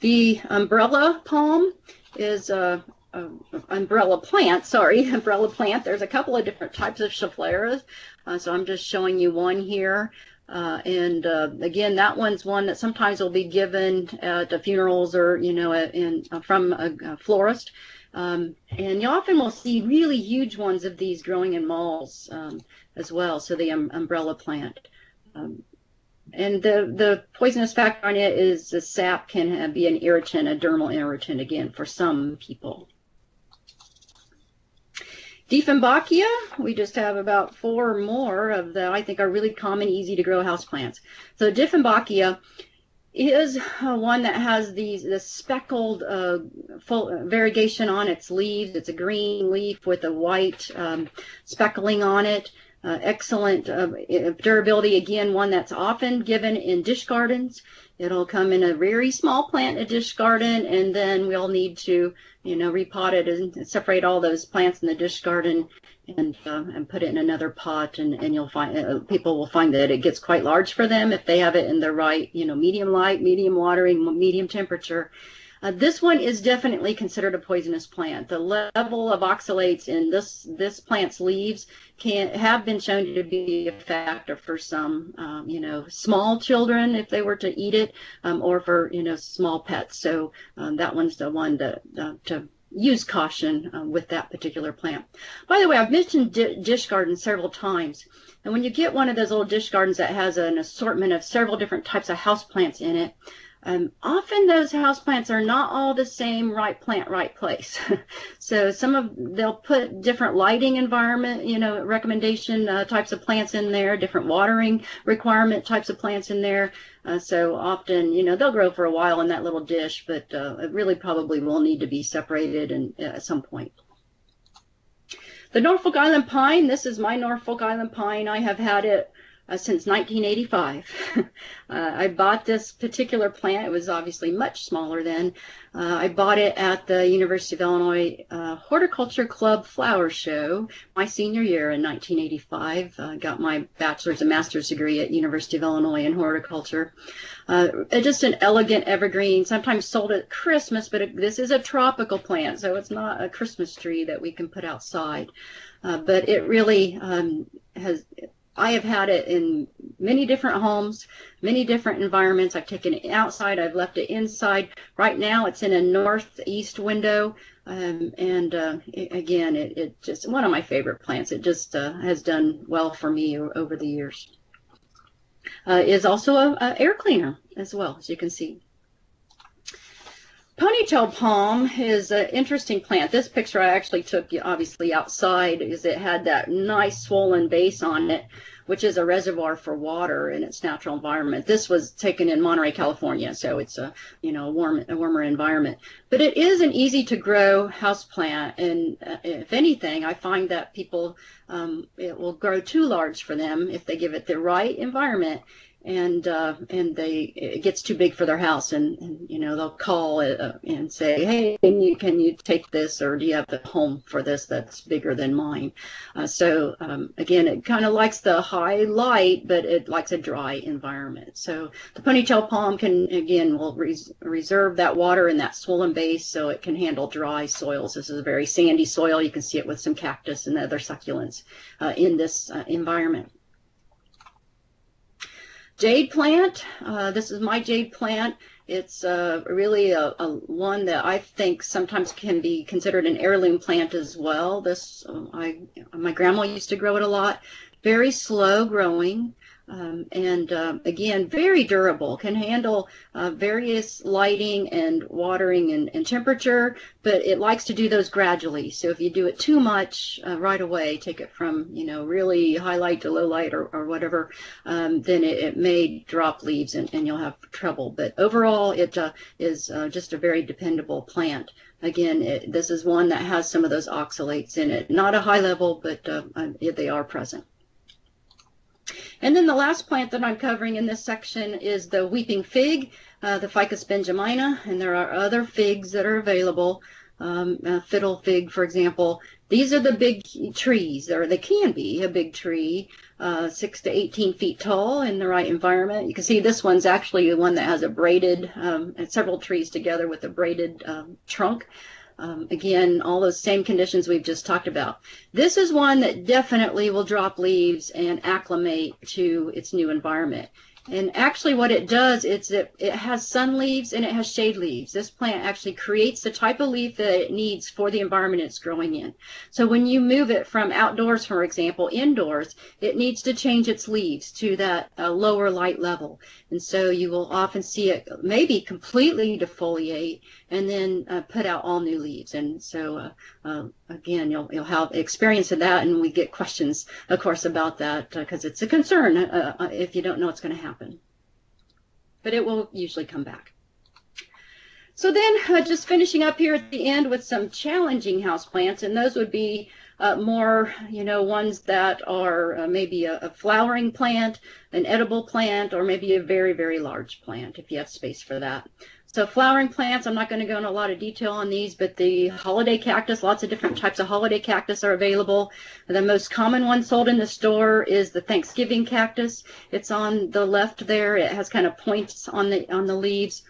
The umbrella palm is a uh, umbrella plant, sorry, umbrella plant. There's a couple of different types of scheffleras, uh, so I'm just showing you one here. Uh, and uh, again, that one's one that sometimes will be given at the funerals or, you know, in, uh, from a, a florist. Um, and you often will see really huge ones of these growing in malls um, as well, so the um, umbrella plant. Um, and the, the poisonous factor on it is the sap can be an irritant, a dermal irritant again for some people. Dieffenbachia, we just have about four more of the I think are really common, easy to grow houseplants. So Dieffenbachia is uh, one that has these the speckled uh, full, variegation on its leaves. It's a green leaf with a white um, speckling on it. Uh, excellent uh, durability. Again, one that's often given in dish gardens. It'll come in a very small plant a dish garden, and then we'll need to, you know, repot it and separate all those plants in the dish garden and uh, and put it in another pot, and and you'll find uh, people will find that it gets quite large for them if they have it in the right, you know, medium light, medium watering, medium temperature uh, this one is definitely considered a poisonous plant. The level of oxalates in this this plant's leaves can have been shown to be a factor for some, um, you know, small children if they were to eat it, um, or for you know small pets. So um, that one's the one to uh, to use caution uh, with that particular plant. By the way, I've mentioned di dish gardens several times. And when you get one of those little dish gardens that has an assortment of several different types of house plants in it, um, often those houseplants are not all the same right plant, right place. so some of they'll put different lighting environment, you know, recommendation uh, types of plants in there, different watering requirement types of plants in there. Uh, so often, you know, they'll grow for a while in that little dish, but uh, it really probably will need to be separated and, uh, at some point. The Norfolk Island pine, this is my Norfolk Island pine. I have had it uh, since 1985. uh, I bought this particular plant. It was obviously much smaller then. Uh, I bought it at the University of Illinois uh, Horticulture Club Flower Show my senior year in 1985. I got my bachelor's and master's degree at University of Illinois in horticulture. Uh, just an elegant evergreen, sometimes sold at Christmas, but it, this is a tropical plant, so it's not a Christmas tree that we can put outside. Uh, but it really um, has I have had it in many different homes, many different environments. I've taken it outside, I've left it inside. Right now, it's in a northeast window, um, and uh, it, again, it, it, just one of my favorite plants. It just uh, has done well for me over the years. Uh, is also a, a air cleaner as well, as you can see. Ponytail palm is an interesting plant. This picture I actually took obviously outside is it had that nice swollen base on it, which is a reservoir for water in its natural environment. This was taken in Monterey, California, so it's a you know warm a warmer environment. But it is an easy to grow house plant, and uh, if anything, I find that people um, it will grow too large for them if they give it the right environment and uh, and they it gets too big for their house and, and you know they'll call uh, and say hey can you can you take this or do you have the home for this that's bigger than mine? Uh, so um, again it kind of likes the high light but it likes a dry environment. So the ponytail palm can again will res- reserve that water in that swollen base so it can handle dry soils. This is a very sandy soil. You can see it with some cactus and other succulents uh, in this uh, environment Jade plant. Uh, this is my jade plant. It's uh, really a, a, one that I think sometimes can be considered an heirloom plant as well. This uh, I my grandma used to grow it a lot. Very slow growing. Um, and uh, again, very durable, can handle uh, various lighting and watering and, and, temperature, but it likes to do those gradually. So if you do it too much uh, right away, take it from, you know, really high light to low light or, or whatever, um, then it, it, may drop leaves and, and, you'll have trouble. But overall, it uh, is uh, just a very dependable plant. Again, it, this is one that has some of those oxalates in it. Not a high level, but uh, they are present. And then the last plant that I'm covering in this section is the weeping fig, uh, the Ficus benjamina, and there are other figs that are available. Um, uh, fiddle fig, for example. These are the big trees, or they can be a big tree, uh, 6 to 18 feet tall in the right environment. You can see this one's actually the one that has a braided, um, several trees together with a braided um, trunk. Um, again, all those same conditions we've just talked about. This is one that definitely will drop leaves and acclimate to its new environment. And actually what it does is it, it has sun leaves and it has shade leaves. This plant actually creates the type of leaf that it needs for the environment it's growing in. So when you move it from outdoors, for example, indoors, it needs to change its leaves to that uh, lower light level. And so you will often see it maybe completely defoliate and then uh, put out all new leaves. And so uh, uh again, you'll, you'll have experience of that and we get questions, of course, about that because uh, it's a concern uh, if you don't know what's going to happen happen. But it will usually come back. So then uh, just finishing up here at the end with some challenging house plants, and those would be uh, more, you know, ones that are uh, maybe a, a, flowering plant, an edible plant, or maybe a very, very large plant if you have space for that. So flowering plants, I'm not going to go into a lot of detail on these, but the holiday cactus, lots of different types of holiday cactus are available. The most common one sold in the store is the Thanksgiving cactus. It's on the left there. It has kind of points on the on the leaves,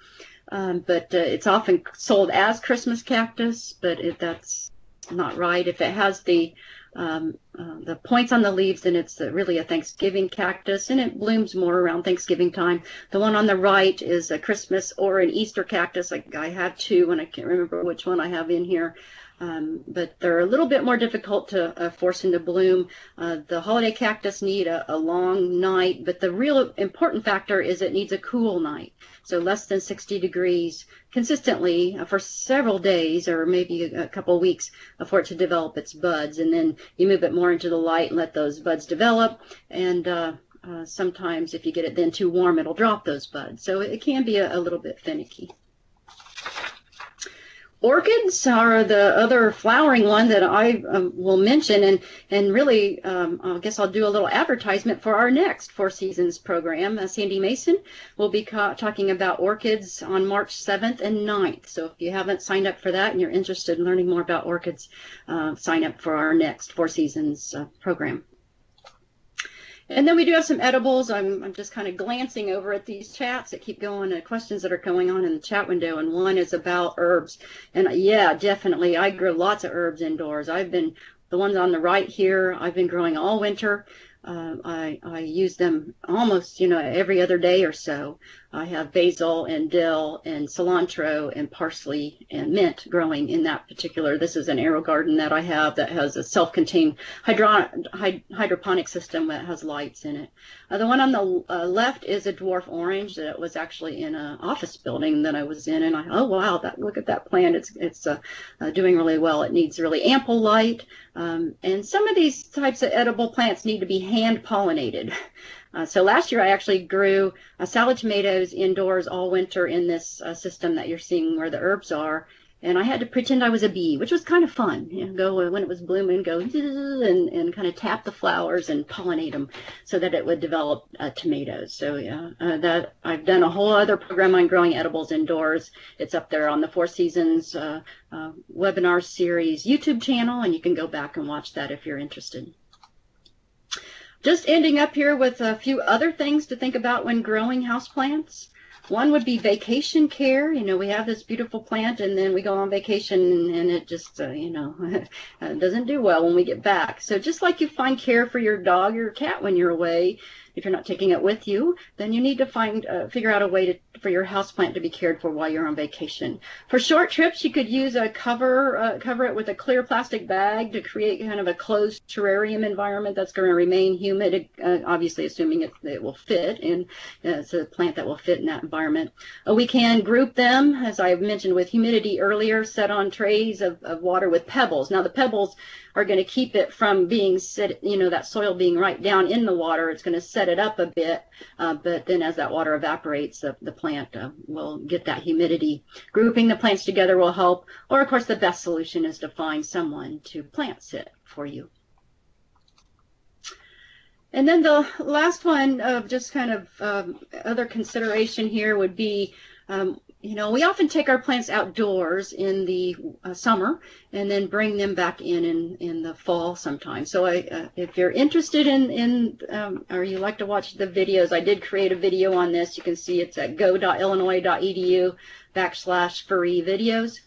um, but uh, it's often sold as Christmas cactus, but it, that's not right. If it has the um, uh, the points on the leaves, and it's really a Thanksgiving cactus, and it blooms more around Thanksgiving time. The one on the right is a Christmas or an Easter cactus. I, I have two, and I can't remember which one I have in here. Um, but they're a little bit more difficult to uh, force into bloom. Uh, the holiday cactus need a, a, long night, but the real important factor is it needs a cool night. So less than 60 degrees consistently for several days or maybe a, a couple weeks for it to develop its buds. And then you move it more into the light and let those buds develop. And uh, uh, sometimes if you get it then too warm, it'll drop those buds. So it can be a, a little bit finicky. Orchids are the other flowering one that I um, will mention, and and really, um, I guess I'll do a little advertisement for our next Four Seasons program. Uh, Sandy Mason will be talking about orchids on March 7th and 9th. So if you haven't signed up for that and you're interested in learning more about orchids, uh, sign up for our next Four Seasons uh, program. And then we do have some edibles. I'm, I'm just kind of glancing over at these chats that keep going, uh, questions that are going on in the chat window. And one is about herbs. And uh, yeah, definitely. I grow lots of herbs indoors. I've been, the ones on the right here, I've been growing all winter. Uh, I, I use them almost, you know, every other day or so. I have basil and dill and cilantro and parsley and mint growing in that particular. This is an AeroGarden that I have that has a self-contained hydro, hydroponic system that has lights in it. Uh, the one on the uh, left is a dwarf orange that was actually in an office building that I was in, and I oh wow, that look at that plant. It's it's uh, uh doing really well. It needs really ample light, um, and some of these types of edible plants need to be hand pollinated. Uh, so last year I actually grew uh, salad tomatoes indoors all winter in this system that you're seeing where the herbs are. And I had to pretend I was a bee, which was kind of fun. You know, go when it was blooming, go and, and kind of tap the flowers and pollinate them so that it would develop uh, tomatoes. So yeah, uh, that I've done a whole other program on growing edibles indoors. It's up there on the Four Seasons uh, webinar series YouTube channel, and you can go back and watch that if you're interested. Just ending up here with a few other things to think about when growing houseplants. One would be vacation care. You know, we have this beautiful plant and then we go on vacation and it just, uh, you know, doesn't do well when we get back. So just like you find care for your dog or cat when you're away, if you're not taking it with you, then you need to find uh, figure out a way to, for your houseplant to be cared for while you're on vacation. For short trips, you could use a cover uh, cover it with a clear plastic bag to create kind of a closed terrarium environment that's going to remain humid, uh, obviously assuming it, it will fit and uh, it's a plant that will fit in that environment. Uh, we can group them, as I mentioned with humidity earlier, set on trays of, of water with pebbles. Now the pebbles are going to keep it from being set, you know, that soil being right down in the water. It's going to set it up a bit, uh, but then as that water evaporates, the, the plant uh, will get that humidity. Grouping the plants together will help, or of course the best solution is to find someone to plant sit for you. And then the last one of just kind of um, other consideration here would be um, you know, we often take our plants outdoors in the uh, summer and then bring them back in in, in the fall sometimes. So I, uh, if you're interested in, in um, or you like to watch the videos, I did create a video on this. You can see it's at go.illinois.edu backslash free videos.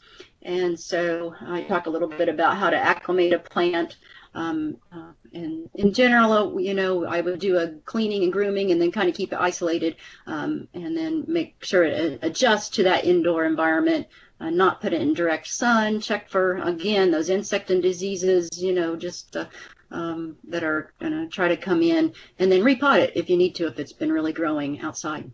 And so I talk a little bit about how to acclimate a plant Um, uh, and in general, you know, I would do a cleaning and grooming and then kind of keep it isolated um, and then make sure it adjusts to that indoor environment. Uh, not put it in direct sun, check for, again, those insect and diseases, you know, just uh, um, that are going to try to come in, and then repot it if you need to, if it's been really growing outside.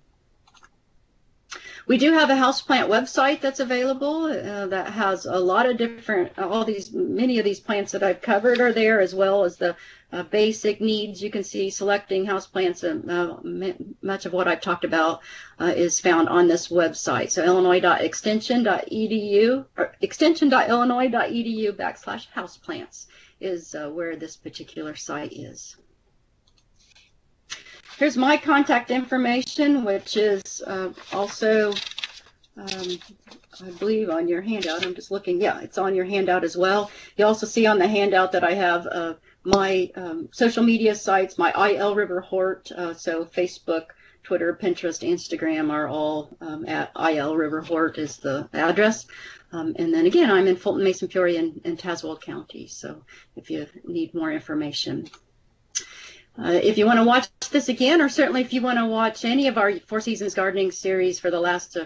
We do have a houseplant website that's available uh, that has a lot of different, all these, many of these plants that I've covered are there, as well as the uh, basic needs. You can see selecting houseplants, and uh, much of what I've talked about uh, is found on this website. So illinois.extension.edu or extension.illinois.edu backslash houseplants is uh, where this particular site is. Here's my contact information, which is uh, also, um, I believe, on your handout. I'm just looking. Yeah, it's on your handout as well. You also see on the handout that I have uh, my um, social media sites, my IL River Hort, uh, so Facebook, Twitter, Pinterest, Instagram are all um, at IL River Hort is the address. Um, and then again, I'm in Fulton, Mason, Peoria, and, Tazewell County. So if you need more information. Uh, if you want to watch this again, or certainly if you want to watch any of our Four Seasons Gardening series for the last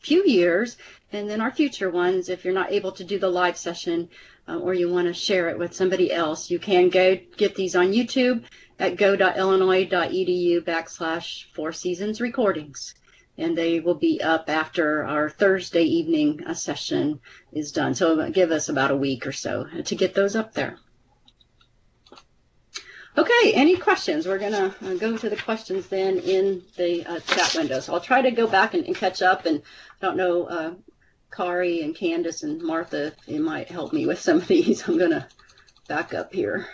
few years, and then our future ones, if you're not able to do the live session uh, or you want to share it with somebody else, you can go get these on YouTube at go.illinois.edu backslash Four Seasons Recordings. And they will be up after our Thursday evening uh, session is done. So give us about a week or so to get those up there. Okay, any questions? We're going to uh, go to the questions then in the uh, chat window. So I'll try to go back and, and catch up. And I don't know, uh, Kari and Candace and Martha, they might help me with some of these. I'm going to back up here.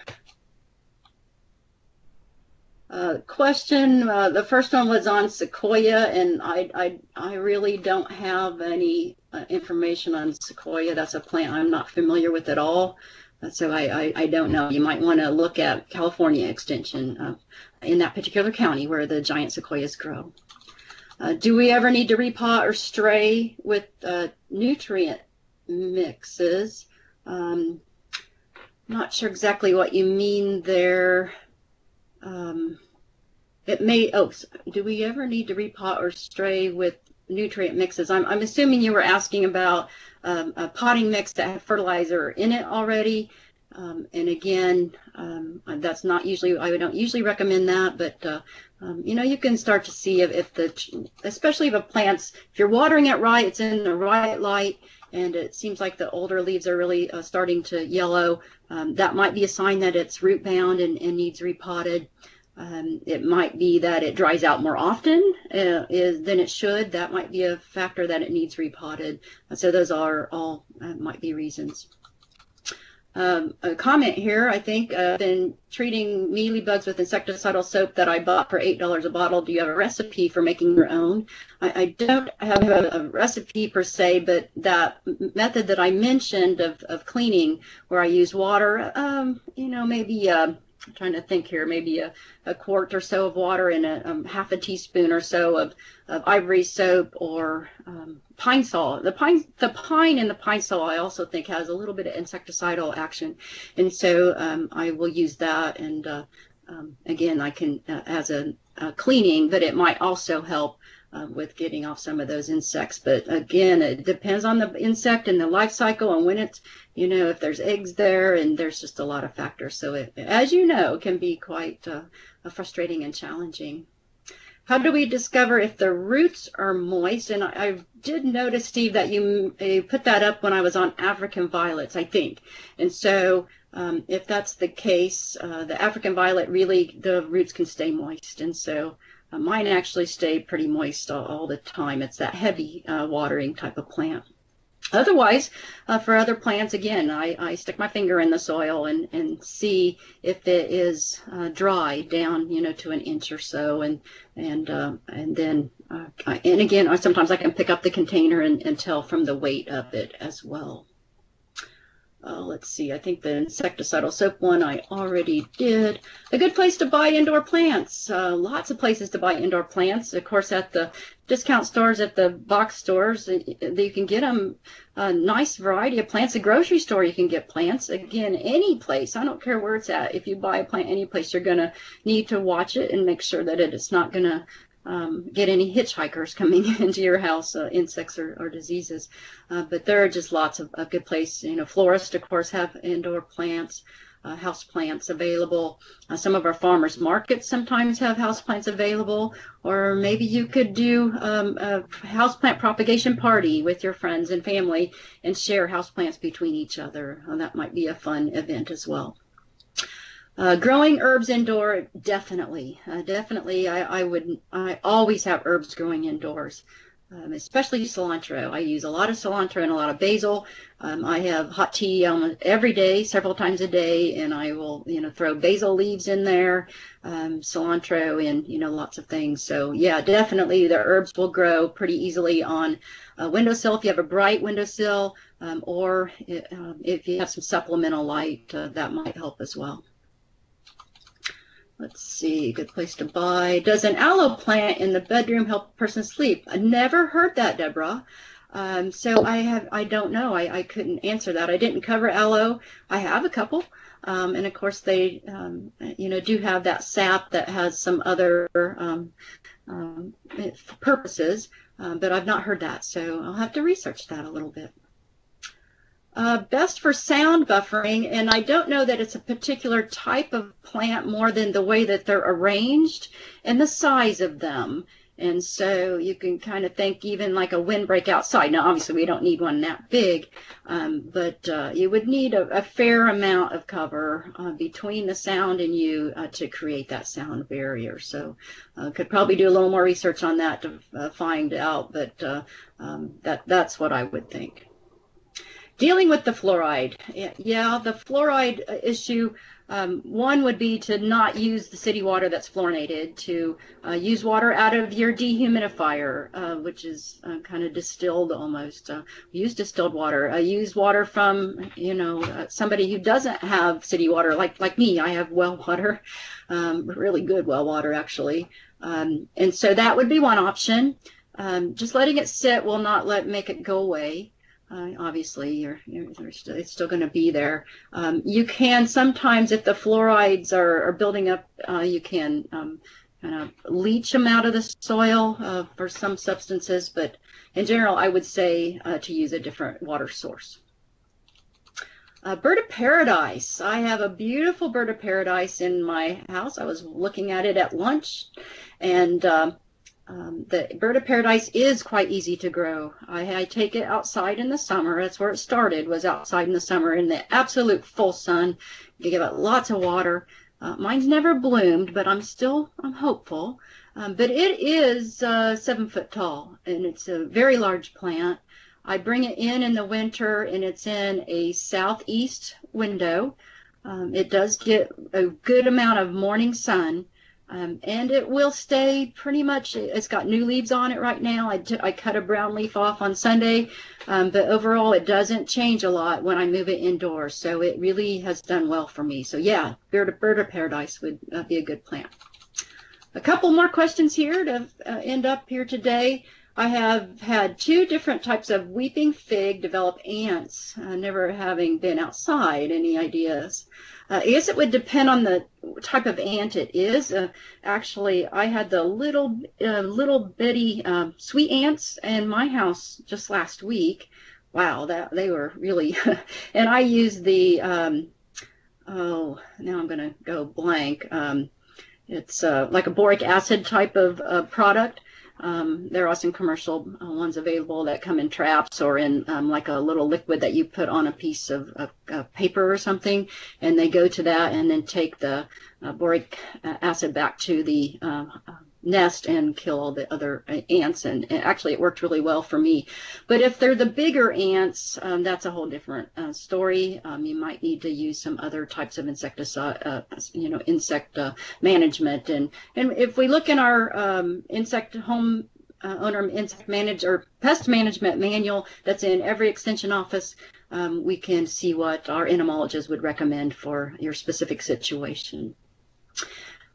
Uh, question, uh, the first one was on sequoia, and I, I, I really don't have any uh, information on sequoia. That's a plant I'm not familiar with at all. So I, I, I, don't know. You might want to look at California extension uh, in that particular county where the giant sequoias grow. Uh, do we ever need to repot or stray with uh, nutrient mixes? Um, not sure exactly what you mean there. Um, it may, oh, do we ever need to repot or stray with nutrient mixes? I'm, I'm assuming you were asking about um, a potting mix that have fertilizer in it already. Um, and again, um, that's not usually, I don't usually recommend that, but, uh, um, you know, you can start to see if, if the, especially if a plant's, if you're watering it right, it's in the right light, and it seems like the older leaves are really uh, starting to yellow, um, that might be a sign that it's root bound and, and needs repotted. Um, it might be that it dries out more often uh, is, than it should. That might be a factor that it needs repotted. So those are all uh, might be reasons. Um, a comment here, I think, uh, been treating mealybugs with insecticidal soap that I bought for $8 a bottle. Do you have a recipe for making your own? I, I don't have a, a, recipe per se, but that method that I mentioned of, of cleaning where I use water, um, you know, maybe uh, I'm trying to think here, maybe a, a quart or so of water and a um, half a teaspoon or so of, of ivory soap or um, Pine-Sol. The pine, the pine in the Pine-Sol, I also think has a little bit of insecticidal action, and so um, I will use that. And uh, um, again, I can uh, as a, a, cleaning, but it might also help uh, with getting off some of those insects. But again, it depends on the insect and the life cycle and when it's, you know, if there's eggs there and there's just a lot of factors. So it, as you know, can be quite uh, frustrating and challenging. How do we discover if the roots are moist? And I, I did notice, Steve, that you, you, put that up when I was on African violets, I think. And so um, if that's the case, uh, the African violet really, the roots can stay moist. And so uh, mine actually stay pretty moist all, all, the time. It's that heavy uh, watering type of plant. Otherwise, uh, for other plants, again, I, I, stick my finger in the soil and, and see if it is uh, dry down, you know, to an inch or so, and and uh, and then uh, and again, I, sometimes I can pick up the container and, and tell from the weight of it as well. Uh, let's see, I think the insecticidal soap one I already did. A good place to buy indoor plants. Uh, lots of places to buy indoor plants. Of course, at the discount stores, at the box stores, you can get them a nice variety of plants. A grocery store, you can get plants. Again, any place, I don't care where it's at. If you buy a plant any place, you're going to need to watch it and make sure that it is not going to um, get any hitchhikers coming into your house, uh, insects or, or diseases. Uh, but there are just lots of, a good place. You know, florists, of course, have indoor plants, uh, house plants available. Uh, some of our farmers markets sometimes have house plants available, or maybe you could do um, a house plant propagation party with your friends and family and share house plants between each other. Uh, that might be a fun event as well. Uh, growing herbs indoor, definitely, uh, definitely. I, I would, I always have herbs growing indoors, um, especially cilantro. I use a lot of cilantro and a lot of basil. Um, I have hot tea almost every day, several times a day, and I will, you know, throw basil leaves in there, um, cilantro, and you know, lots of things. So yeah, definitely, the herbs will grow pretty easily on a windowsill if you have a bright windowsill, um, or uh, if you have some supplemental light, uh, that might help as well. Let's see, good place to buy. Does an aloe plant in the bedroom help a person sleep? I never heard that, Deborah. Um, so I have, I don't know. I, I couldn't answer that. I didn't cover aloe. I have a couple. Um, and of course they, um, you know, do have that sap that has some other um, um, purposes, um, but I've not heard that. So I'll have to research that a little bit. Uh, best for sound buffering, and I don't know that it's a particular type of plant more than the way that they're arranged and the size of them. And so you can kind of think even like a windbreak outside. Now, obviously, we don't need one that big, um, but uh, you would need a, a, fair amount of cover uh, between the sound and you uh, to create that sound barrier. So uh, could probably do a little more research on that to uh, find out, but uh, um, that that's what I would think. Dealing with the fluoride, yeah, the fluoride uh, issue. Um, one would be to not use the city water that's fluorinated, to uh, use water out of your dehumidifier, uh, which is uh, kind of distilled almost. Uh, use distilled water. Uh, use water from, you know, somebody who doesn't have city water, like like me. I have well water, um, really good well water actually. Um, and so that would be one option. Um, just letting it sit will not let make it go away uh, obviously you're, you're still, it's still going to be there. Um, you can sometimes, if the fluorides are, are building up, uh, you can um, kind of leach them out of the soil uh, for some substances, but in general, I would say uh, to use a different water source. Uh, bird of paradise. I have a beautiful bird of paradise in my house. I was looking at it at lunch, and um, the bird of paradise is quite easy to grow. I, I, take it outside in the summer. That's where it started, was outside in the summer in the absolute full sun. You give it lots of water. Uh, mine's never bloomed, but I'm still I'm hopeful. Um, but it is uh, seven foot tall, and it's a very large plant. I bring it in in the winter, and it's in a southeast window. Um, it does get a good amount of morning sun. Um, and it will stay pretty much, it's got new leaves on it right now. I, t- I cut a brown leaf off on Sunday, um, but overall it doesn't change a lot when I move it indoors. So it really has done well for me. So yeah, bird of, bird of paradise would uh, be a good plant. A couple more questions here to uh, end up here today. I have had two different types of weeping fig develop ants, uh, never having been outside. Any ideas? Uh, I guess it would depend on the type of ant it is. Uh, actually, I had the little, uh, little bitty um, sweet ants in my house just last week. Wow, that they were really. and I used the. Um, oh, now I'm going to go blank. Um, it's uh, like a boric acid type of uh, product um, there are some commercial uh, ones available that come in traps or in um, like a little liquid that you put on a piece of, of, of, paper or something, and they go to that and then take the uh, boric uh, acid back to the uh, nest and kill all the other uh, ants. And, actually, it worked really well for me. But if they're the bigger ants, um, that's a whole different uh, story. Um, you might need to use some other types of insecticide, uh, you know, insect uh, management. And and if we look in our um, insect home uh, owner insect manage or pest management manual that's in every extension office. um, we can see what our entomologists would recommend for your specific situation.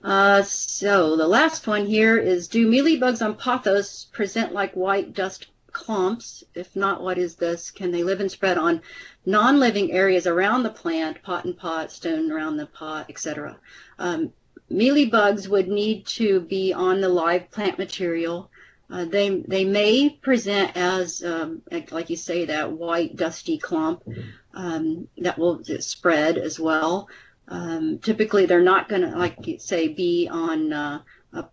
Uh, so the last one here is do mealybugs on pothos present like white dust clumps? If not, what is this? Can they live and spread on non-living areas around the plant, pot and pot, stone around the pot, etc.? Um, mealybugs would need to be on the live plant material. Uh, they they may present as um, like you say that white dusty clump um, that will spread as well. Um, typically, they're not going to like say be on uh,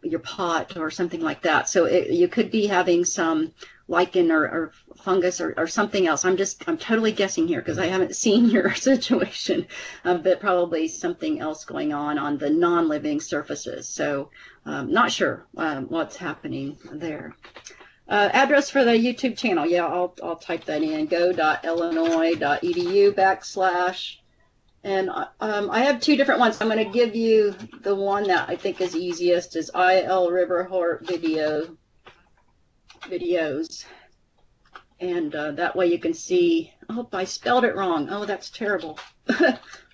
your pot or something like that. So it, you could be having some lichen or, or fungus or, or, something else. I'm just I'm totally guessing here because I haven't seen your situation, uh, but probably something else going on on the non-living surfaces. So um, not sure um, what's happening there. Uh, address for the YouTube channel. Yeah, I'll, I'll type that in. go.illinois.edu backslash. And um, I have two different ones. I'm going to give you the one that I think is easiest is IL River Hort video videos. And uh, that way you can see, oh, I spelled it wrong. Oh, that's terrible.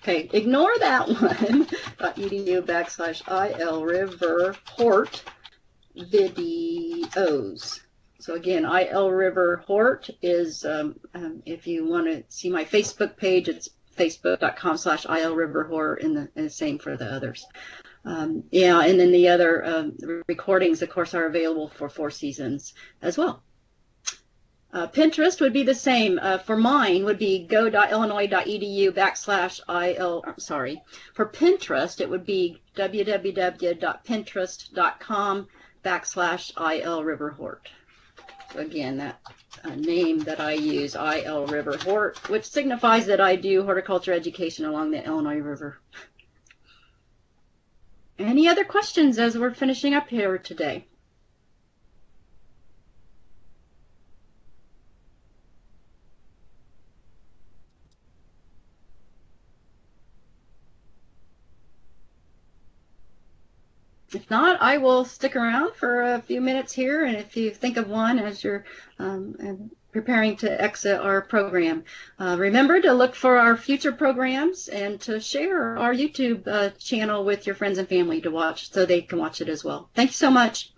okay, ignore that one. .edu backslash IL River Hort videos. So again, IL River Hort is, um, um, if you want to see my Facebook page, it's facebook.com slash IL River Hort and the, and the same for the others. Um, yeah, and then the other um, recordings, of course, are available for four seasons as well. Uh, Pinterest would be the same. Uh, for mine would be go.illinois.edu backslash il. Sorry. For Pinterest, it would be www.pinterest.com backslash il River Hort. So again, that uh, name that I use, il River Hort, which signifies that I do horticulture education along the Illinois River. Any other questions as we're finishing up here today? If not, I will stick around for a few minutes here, and if you think of one as you're um, preparing to exit our program. Uh, remember to look for our future programs and to share our YouTube uh, channel with your friends and family to watch so they can watch it as well. Thank you so much.